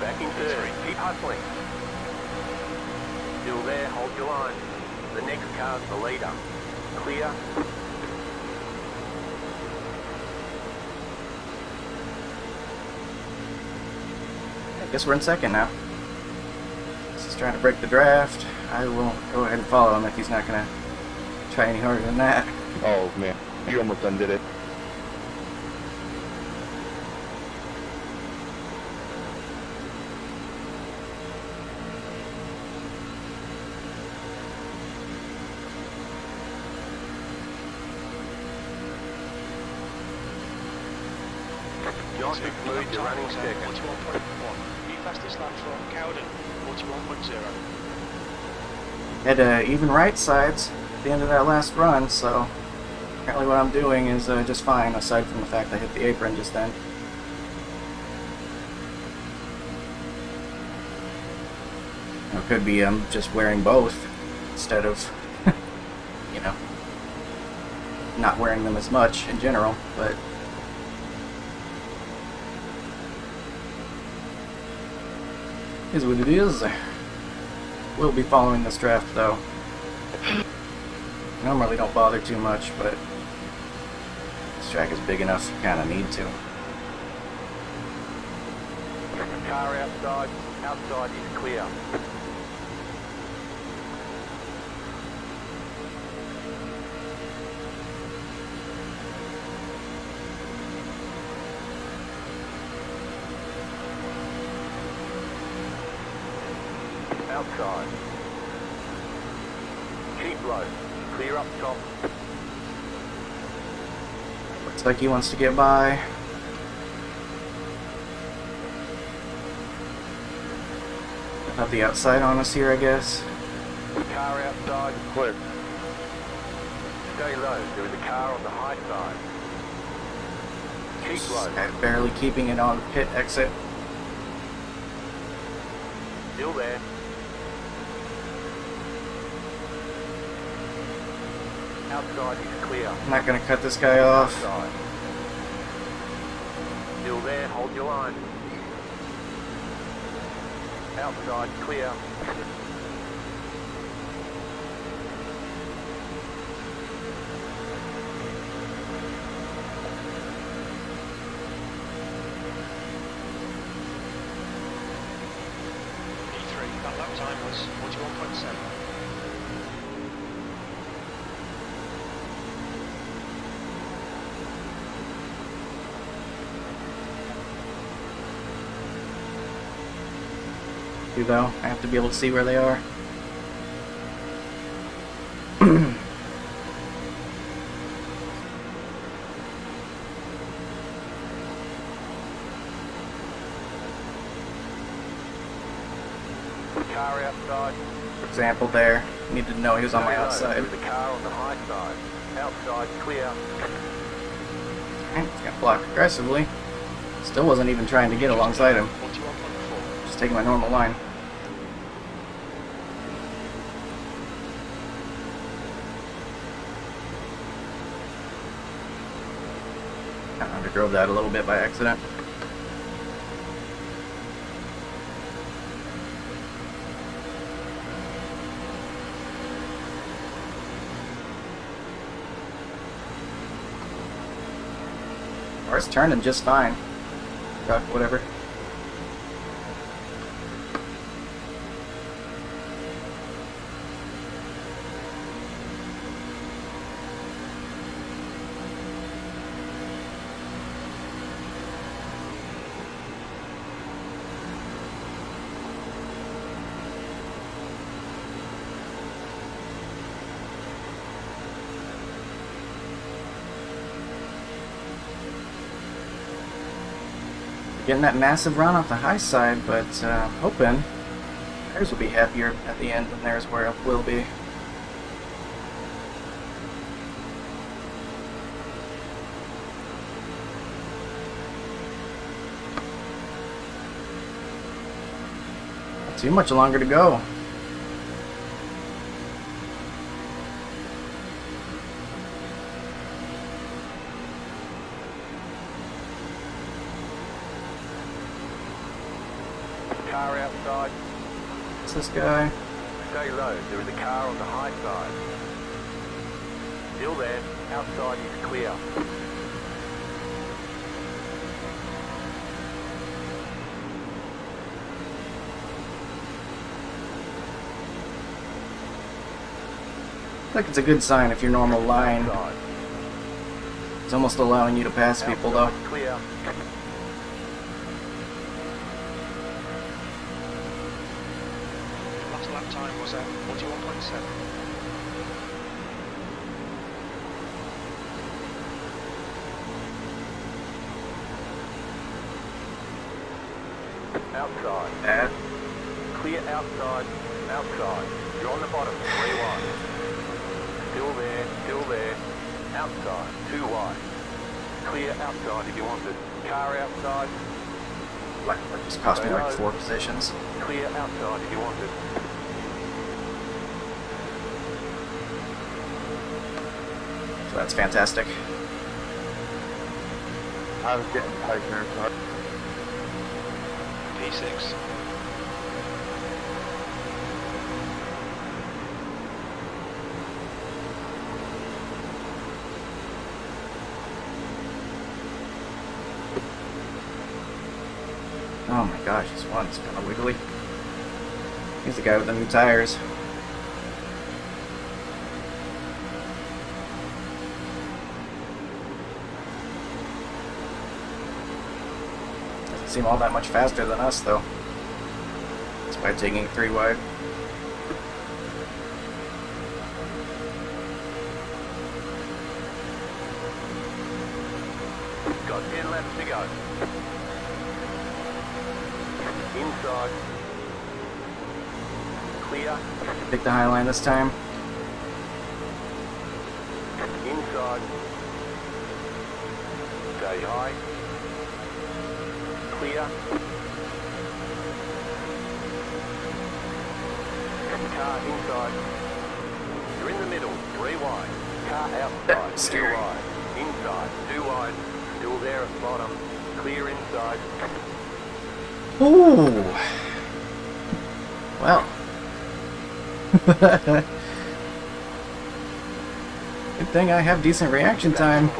S2: Back in third. Keep hustling. Still there. Hold your line. The next car's the leader. Clear.
S1: I guess we're in second now. He's trying to break the draft. I won't go ahead and follow him if he's not gonna try any harder than that.
S5: Oh man, you almost undid it.
S2: Not too smooth. You're running second.
S3: 41.1. New fastest lap from Cowden, 41.0.
S1: Had uh, even right sides at the end of that last run, so apparently what I'm doing is uh, just fine, aside from the fact I hit the apron just then. It could be I'm just wearing both instead of, you know, not wearing them as much in general, but is what it is. We'll be following this draft though. Normally don't bother too much, but this track is big enough, you kinda need to.
S2: Car outside. Outside is clear.
S1: Like he wants to get by. Have the outside on us here, I guess.
S2: Car outside. Clear. Stay low. There is a car on the high side. Keep low.
S1: Barely keeping it on pit exit.
S2: Still there. Outside is clear.
S1: I'm not gonna cut this guy off.
S2: Outside. Hold your line. Outside, clear. That lap time was 41.7.
S1: to though. I have to be able to see where they are.
S2: Car outside.
S1: For example, there. Needed to know he was on my outside.
S2: A car on the high side. Outside, clear.
S1: Alright, Got blocked aggressively. Still wasn't even trying to get alongside him. Just taking my normal line. Underdrove that a little bit by accident. Car's turning just fine. Truck, whatever. Getting that massive run off the high side, but uh, hoping theirs will be happier at the end than theirs where it will be. Not too much longer to go.
S2: Car outside.
S1: What's this guy?
S2: Stay low. There is a car on the high side. Still there. Outside is clear.
S1: Look, it's a good sign if your normal line is almost allowing you to pass people though.
S2: Outside Clear.
S3: Last lap time was at 41.7.
S2: Outside.
S1: Bad.
S2: Clear outside. Outside. You're on the bottom. Three wide. Still there. Still there. Outside. Two wide. Clear outside if you want it. Car outside.
S1: Like, that just cost me like four positions.
S2: Clear outside if you want it.
S1: So that's fantastic.
S5: I was getting tight there. so
S3: P6.
S1: Oh my gosh, this one's kind of wiggly. He's the guy with the new tires. Doesn't seem all that much faster than us, though. Despite taking three wide.
S2: Got 10 laps to go. Inside. Clear.
S1: Pick the high line this time.
S2: Inside. Stay high. Clear. Car inside. You're in the middle. Three wide. Car outside. Two wide. Inside. Two wide. Still there at bottom. Clear inside.
S1: Ooh. Well. Good thing I have decent reaction time.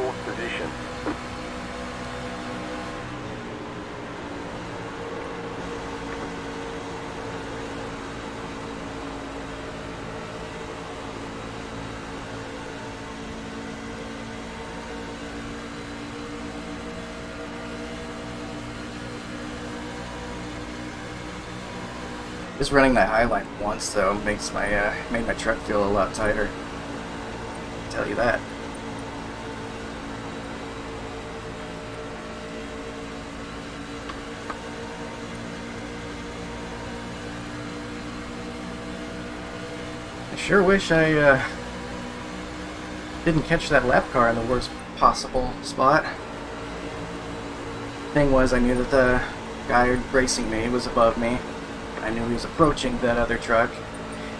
S1: Just running that highline once though makes my uh, made my truck feel a lot tighter. tell you that. I sure wish I uh, didn't catch that lap car in the worst possible spot. Thing was, I knew that the guy racing me was above me. I knew he was approaching that other truck,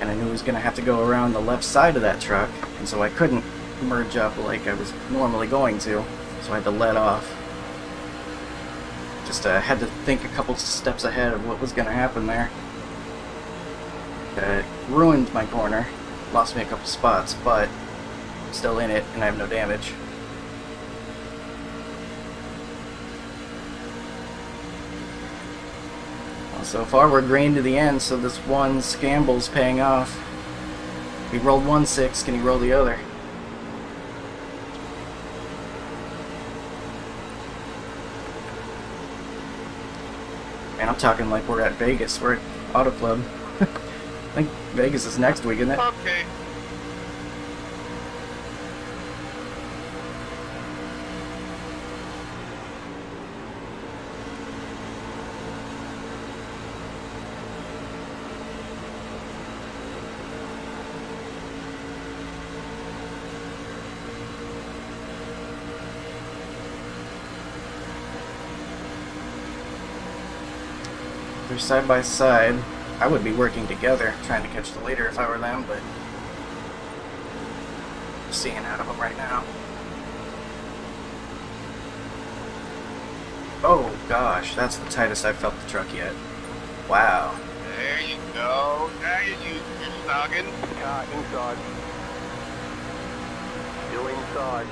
S1: and I knew he was going to have to go around the left side of that truck, and so I couldn't merge up like I was normally going to, so I had to let off. Just uh, had to think a couple steps ahead of what was going to happen there. It ruined my corner, lost me a couple spots, but still in it, and I have no damage. So far we're green to the end, so this one scamble's paying off. He rolled one six, can he roll the other? And I'm talking like we're at Vegas, we're at Auto Club. I think Vegas is next week, isn't it?
S5: Okay.
S1: They're side by side. I would be working together, trying to catch the leader if I were them, but seeing out of them right now. Oh gosh, that's the tightest I've felt the truck yet. Wow.
S5: There you go. Now you use your noggin.
S2: Car inside. Still inside.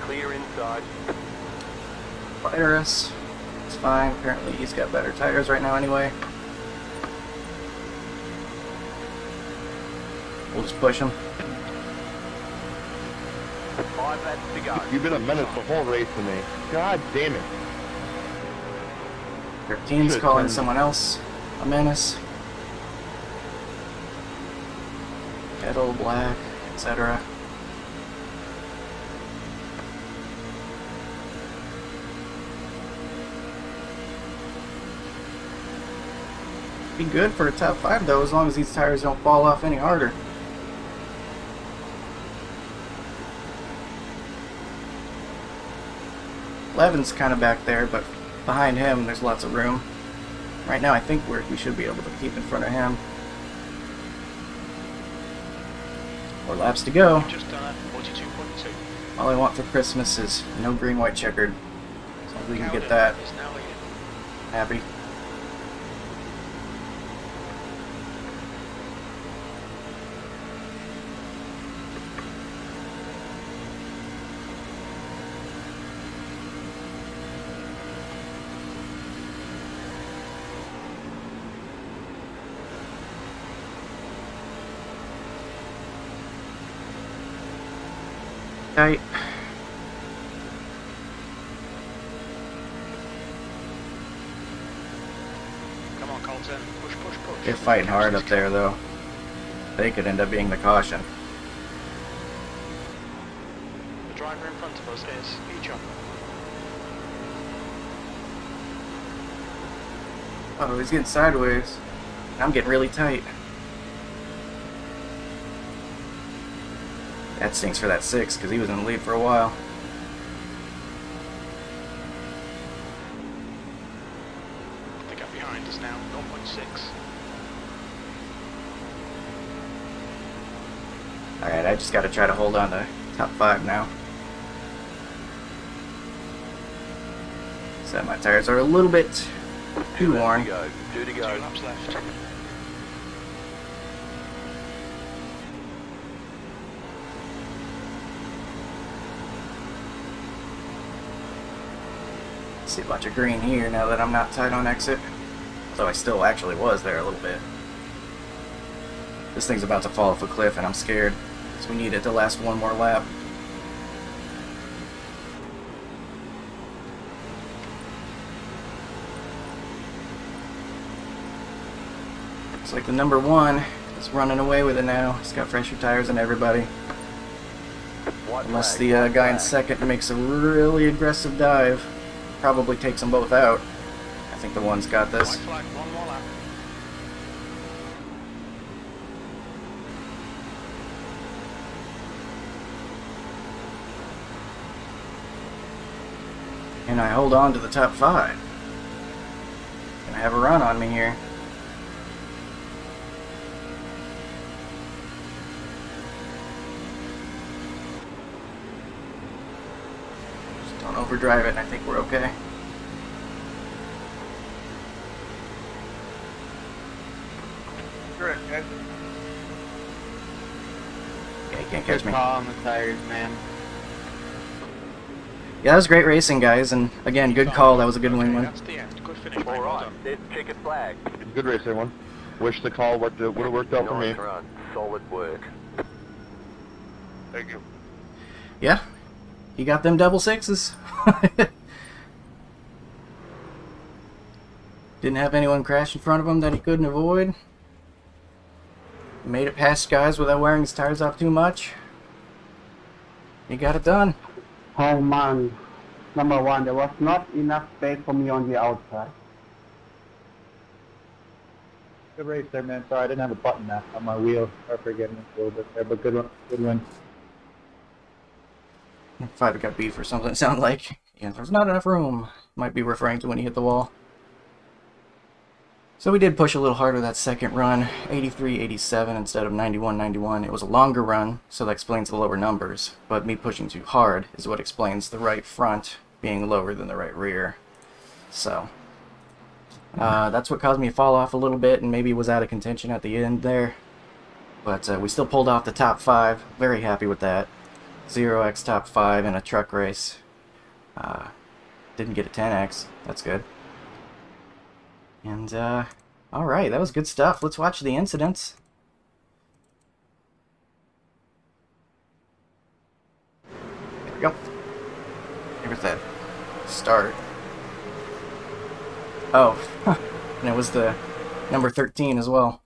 S2: Clear inside.
S1: Fire us. Fine. Apparently he's got better tires right now anyway. We'll just push him.
S2: Five laps to go.
S6: You've been a menace the whole race to me. God damn it.
S1: 13's
S6: Good
S1: calling
S6: turn.
S1: someone else a menace. Kettle, black, etc. Be good for a top five though, as long as these tires don't fall off any harder. Levin's kind of back there, but behind him there's lots of room. Right now I think we're, we should be able to keep in front of him. More laps to go.
S3: Just uh, done 42.2.
S1: All I want for Christmas is no green, white, checkered. So if we can get that,
S3: is now leading.
S1: happy. Tight.
S3: Come on, Colton. Push, push, push.
S1: They're fighting hard up there though. They could end up being the caution.
S3: The driver in front of us is Eachop.
S1: Oh, he's getting sideways. I'm getting really tight. That stinks for that six, because he was in the lead for a while.
S3: The gap behind is now 0.6.
S1: Alright, I just gotta try to hold on to top five now. So my tires are a little bit too
S2: Two
S1: worn.
S2: to go. Two to
S3: Two
S2: go.
S3: laps left.
S1: See a bunch of green here now that I'm not tight on exit. Though I still actually was there a little bit. This thing's about to fall off a cliff and I'm scared. So we need it to last one more lap. Looks like the number one is running away with it now. He's got fresher tires than everybody. Unless the uh, guy in second makes a really aggressive dive. Probably takes them both out. I think the one's got this.
S3: flag, one more lap.
S1: And I hold on to the top five. Gonna have a run on me here. Just don't overdrive it, and I think we're okay. Yeah, you can't catch me.
S5: Call on the tires, man.
S1: Yeah, that was great racing, guys, and again, good call. That was a good win
S3: Okay,
S1: win.
S3: That's the end. Good finish, mate.
S2: All
S3: Well
S2: right,
S3: done.
S2: there's checkered flag.
S6: Good race, everyone. Wish the call worked. Would have worked out for me.
S2: Solid work.
S6: Thank you.
S1: Yeah, he got them double sixes. Didn't have anyone crash in front of him that he couldn't avoid. Made it past guys without wearing his tires off too much. He got it done.
S7: Oh man, number one, there was not enough space for me on the outside.
S8: Good race there, man. Sorry, I didn't have a button there on my wheel. Sorry for getting a little bit there, but good one. Good win.
S1: Five got beef or something, it like. Yeah, there's not enough room. Might be referring to when he hit the wall. So we did push a little harder that second run, 83-87 instead of 91-91. It was a longer run, so that explains the lower numbers. But me pushing too hard is what explains the right front being lower than the right rear. So, uh, that's what caused me to fall off a little bit and maybe was out of contention at the end there. But uh, we still pulled off the top five. Very happy with that. 0x top 5 in a truck race. Uh, didn't get a 10x. That's good. And, uh, alright, that was good stuff. Let's watch the incidents. There we go. Here's that start. Oh, and it was the number 13 as well.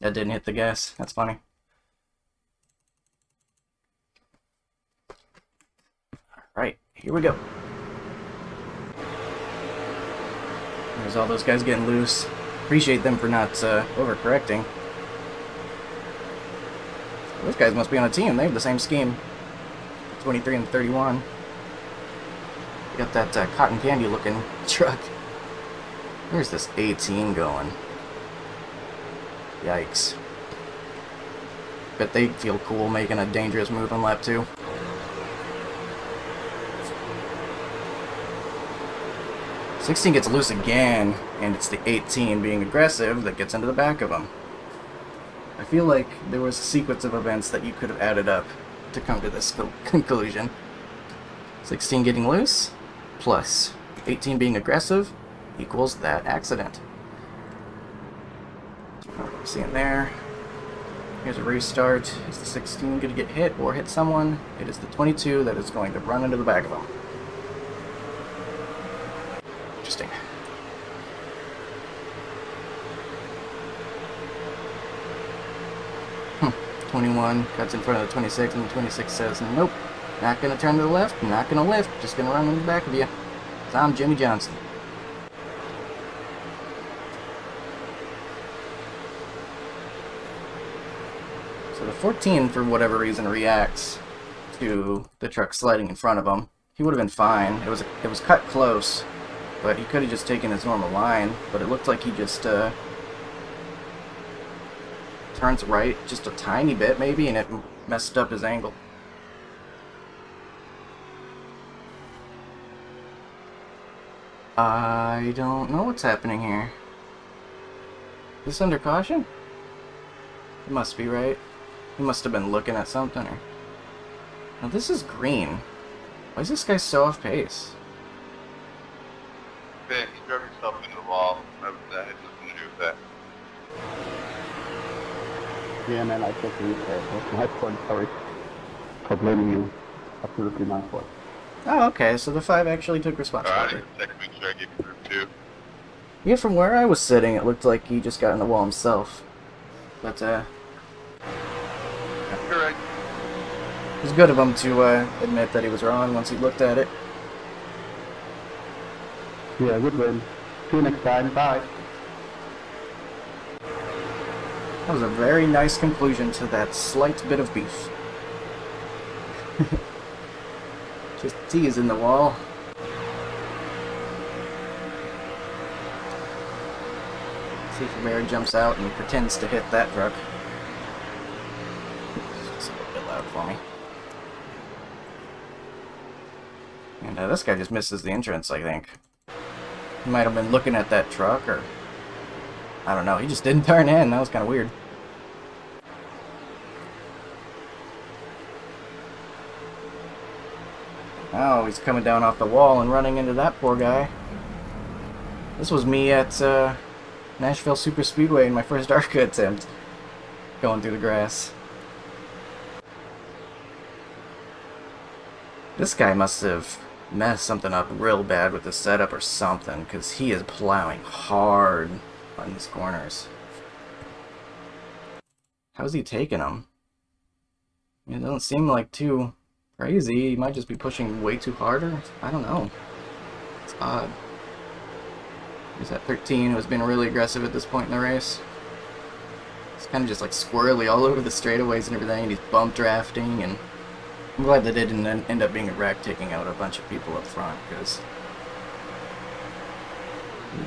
S1: That didn't hit the gas. That's funny. Right, here we go. There's all those guys getting loose. Appreciate them for not uh, overcorrecting. Those guys must be on a team. They have the same scheme. 23 and 31. Got that uh, cotton candy looking truck. Where's this 18 going? Yikes. Bet they feel cool making a dangerous move on lap 2. Sixteen gets loose again, and it's the 18 being aggressive that gets into the back of him. I feel like there was a sequence of events that you could have added up to come to this conclusion. 16 getting loose, plus 18 being aggressive, equals that accident. See Seeing there. Here's a restart. Is the 16 going to get hit or hit someone? It is the 22 that is going to run into the back of him. Interesting. Hmm. 21 cuts in front of the 26, and the 26 says, Nope, not gonna turn to the left, not gonna lift, just gonna run in the back of you. 'Cause I'm Jimmie Johnson. So the 14, for whatever reason, reacts to the truck sliding in front of him. He would have been fine. It was it was cut close, but he could have just taken his normal line. But it looked like he just uh, turns right just a tiny bit, maybe, and it messed up his angle. I don't know what's happening here. Is this under caution? It must be right. He must have been looking at something. Or... Now this is green. Why is this guy so off pace?
S5: Ben, he drove himself into the wall. That, that had nothing to do with that.
S7: Yeah, man, I took the repair. That's my fault. Sorry for blaming you. Absolutely my fault.
S1: Oh, okay, so the five actually took
S5: Alright,
S1: responsibility.
S5: check make sure I get you through too.
S1: Yeah, from where I was sitting, it looked like he just got in the wall himself. But, uh,
S5: Correct.
S1: it was good of him to uh, admit that he was wrong once he looked at it.
S7: Yeah, good win. See you next time. Bye.
S1: That was a very nice conclusion to that slight bit of beef. Just tease in the wall. See if Bear jumps out and pretends to hit that truck. It's a little bit loud for me. And uh, this guy just misses the entrance, I think. He might have been looking at that truck, or... I don't know, he just didn't turn in. That was kind of weird. Oh, he's coming down off the wall and running into that poor guy. This was me at uh, Nashville Super Speedway in my first ARCA attempt. Going through the grass. This guy must have messed something up real bad with the setup or something, because he is plowing hard on these corners. How's he taking them? It doesn't seem like too crazy. He might just be pushing way too harder. I don't know. It's odd. He's at 13, who's been really aggressive at this point in the race. He's kind of just like squirrely all over the straightaways and everything, he's bump drafting, and I'm glad that it didn't end up being a wreck taking out a bunch of people up front, because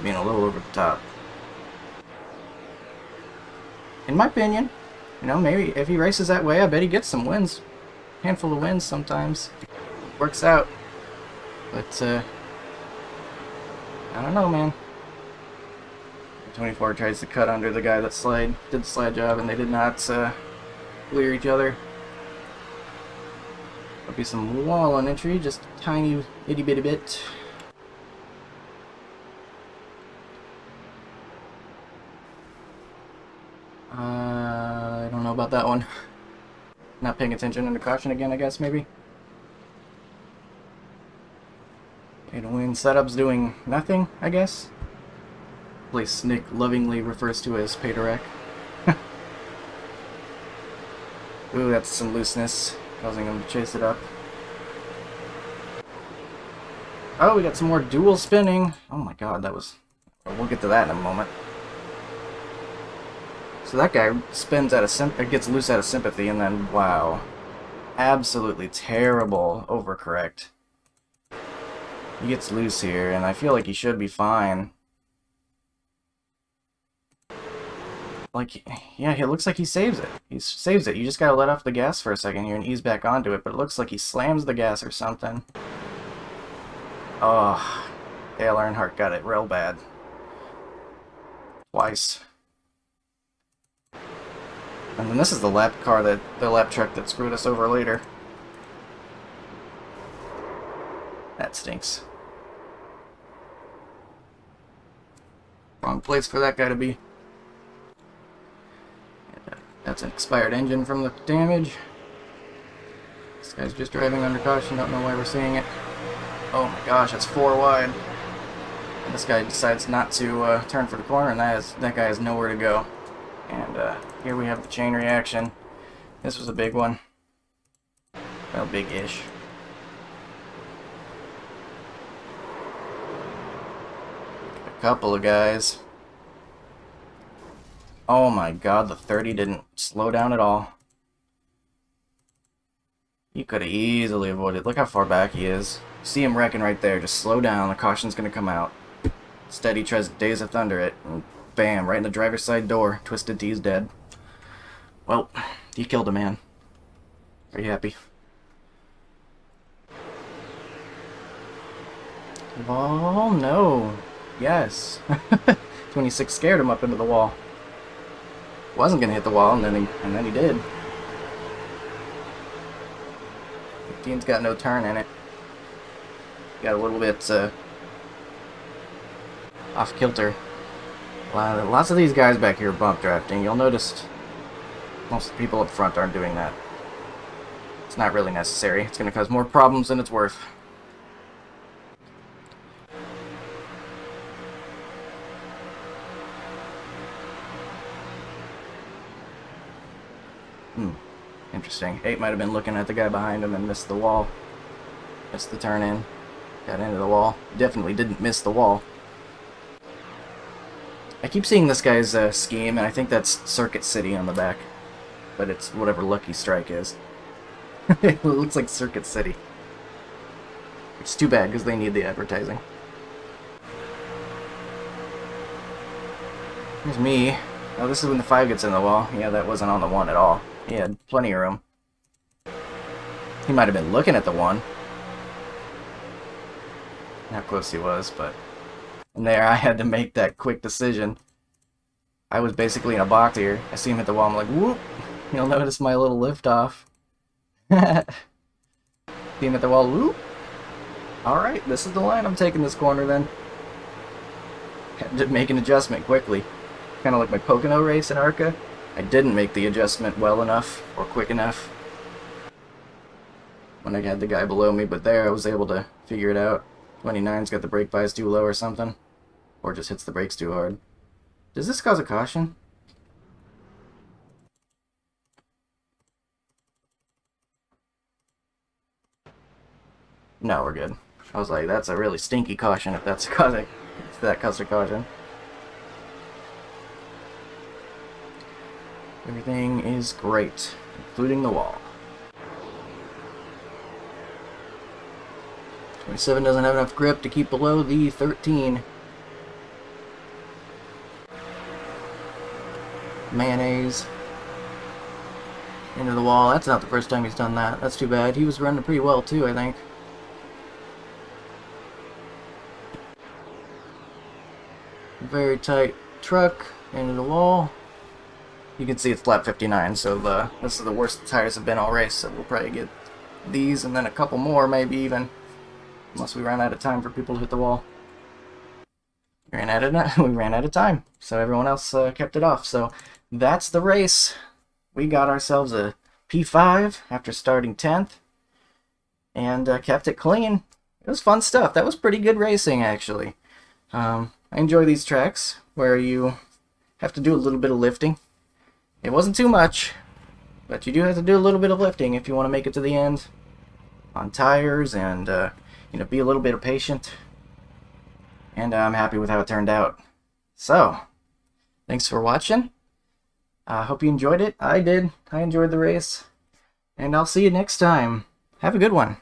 S1: being a little over the top. In my opinion, you know, maybe if he races that way, I bet he gets some wins. Handful of wins sometimes. Works out. But, uh, I don't know, man. 24 tries to cut under the guy that slide did the slide job, and they did not uh, clear each other. There'll be some wall on entry, just a tiny itty bitty bit. Uh, I don't know about that one. Not paying attention under caution again, I guess, maybe. To win setup's doing nothing, I guess. Place Nick lovingly refers to as wreck. Ooh, that's some looseness, causing him to chase it up. Oh, we got some more dual spinning. Oh my god, that was... We'll get to that in a moment. So that guy spins out of sim uh, gets loose out of sympathy, and then wow, absolutely terrible overcorrect. He gets loose here, and I feel like he should be fine. Like, yeah, it looks like he saves it. He saves it. You just gotta let off the gas for a second here and ease back onto it, but it looks like he slams the gas or something. Oh, Dale Earnhardt got it real bad. Twice. And then this is the lap car that the lap truck that screwed us over later. That stinks. Wrong place for that guy to be. An expired engine from the damage. This guy's just driving under caution, don't know why we're seeing it. Oh my gosh, that's four wide. And this guy decides not to uh, turn for the corner, and that, is, that guy has nowhere to go. And uh, here we have the chain reaction. This was a big one. Well, big-ish. A couple of guys. Oh my god, the 30 didn't slow down at all. He could have easily avoided. Look how far back he is. See him wrecking right there. Just slow down. The caution's going to come out. Steady tries to Days of Thunder it. And bam, right in the driver's side door. Twisted T's dead. Well, you killed a man. Are you happy? Oh, no. Yes. 26 scared him up into the wall. Wasn't gonna hit the wall, and then he, and then he did. 15's got no turn in it. Got a little bit uh, off kilter. Lots of these guys back here bump drafting. You'll notice most of the people up front aren't doing that. It's not really necessary. It's going to cause more problems than it's worth. Interesting. Eight might have been looking at the guy behind him and missed the wall. Missed the turn in. Got into the wall. Definitely didn't miss the wall. I keep seeing this guy's uh, scheme, and I think that's Circuit City on the back. But it's whatever Lucky Strike is. it looks like Circuit City. It's too bad, because they need the advertising. Here's me. Oh, this is when the 5 gets in the wall. Yeah, that wasn't on the 1 at all. He had plenty of room. He might have been looking at the 1. How close he was, but... And there, I had to make that quick decision. I was basically in a box here. I see him hit the wall, I'm like, whoop! You'll notice my little lift off. see him at the wall, whoop! Alright, this is the line. I'm taking this corner then. Had to make an adjustment quickly. Kind of like my Pocono race in ARCA. I didn't make the adjustment well enough or quick enough when I had the guy below me, but there I was able to figure it out. 29's got the brake bias too low or something. Or just hits the brakes too hard. Does this cause a caution? No, we're good. I was like, that's a really stinky caution if that's causing if that caused a caution. Everything is great, including the wall. 27 doesn't have enough grip to keep below the 13. Mayonnaise. Into the wall. That's not the first time he's done that. That's too bad. He was running pretty well too, I think. Very tight truck. Into the wall. You can see it's lap 59, so the this is the worst the tires have been all race, so we'll probably get these and then a couple more, maybe even. Unless we ran out of time for people to hit the wall. We ran out of, we ran out of time, so everyone else uh, kept it off. So that's the race. We got ourselves a P5 after starting 10th, and uh, kept it clean. It was fun stuff. That was pretty good racing, actually. Um, I enjoy these tracks where you have to do a little bit of lifting. It wasn't too much, but you do have to do a little bit of lifting if you want to make it to the end on tires and uh, you know be a little bit of patient. And I'm happy with how it turned out. So, thanks for watching. I uh, hope you enjoyed it. I did. I enjoyed the race. And I'll see you next time. Have a good one.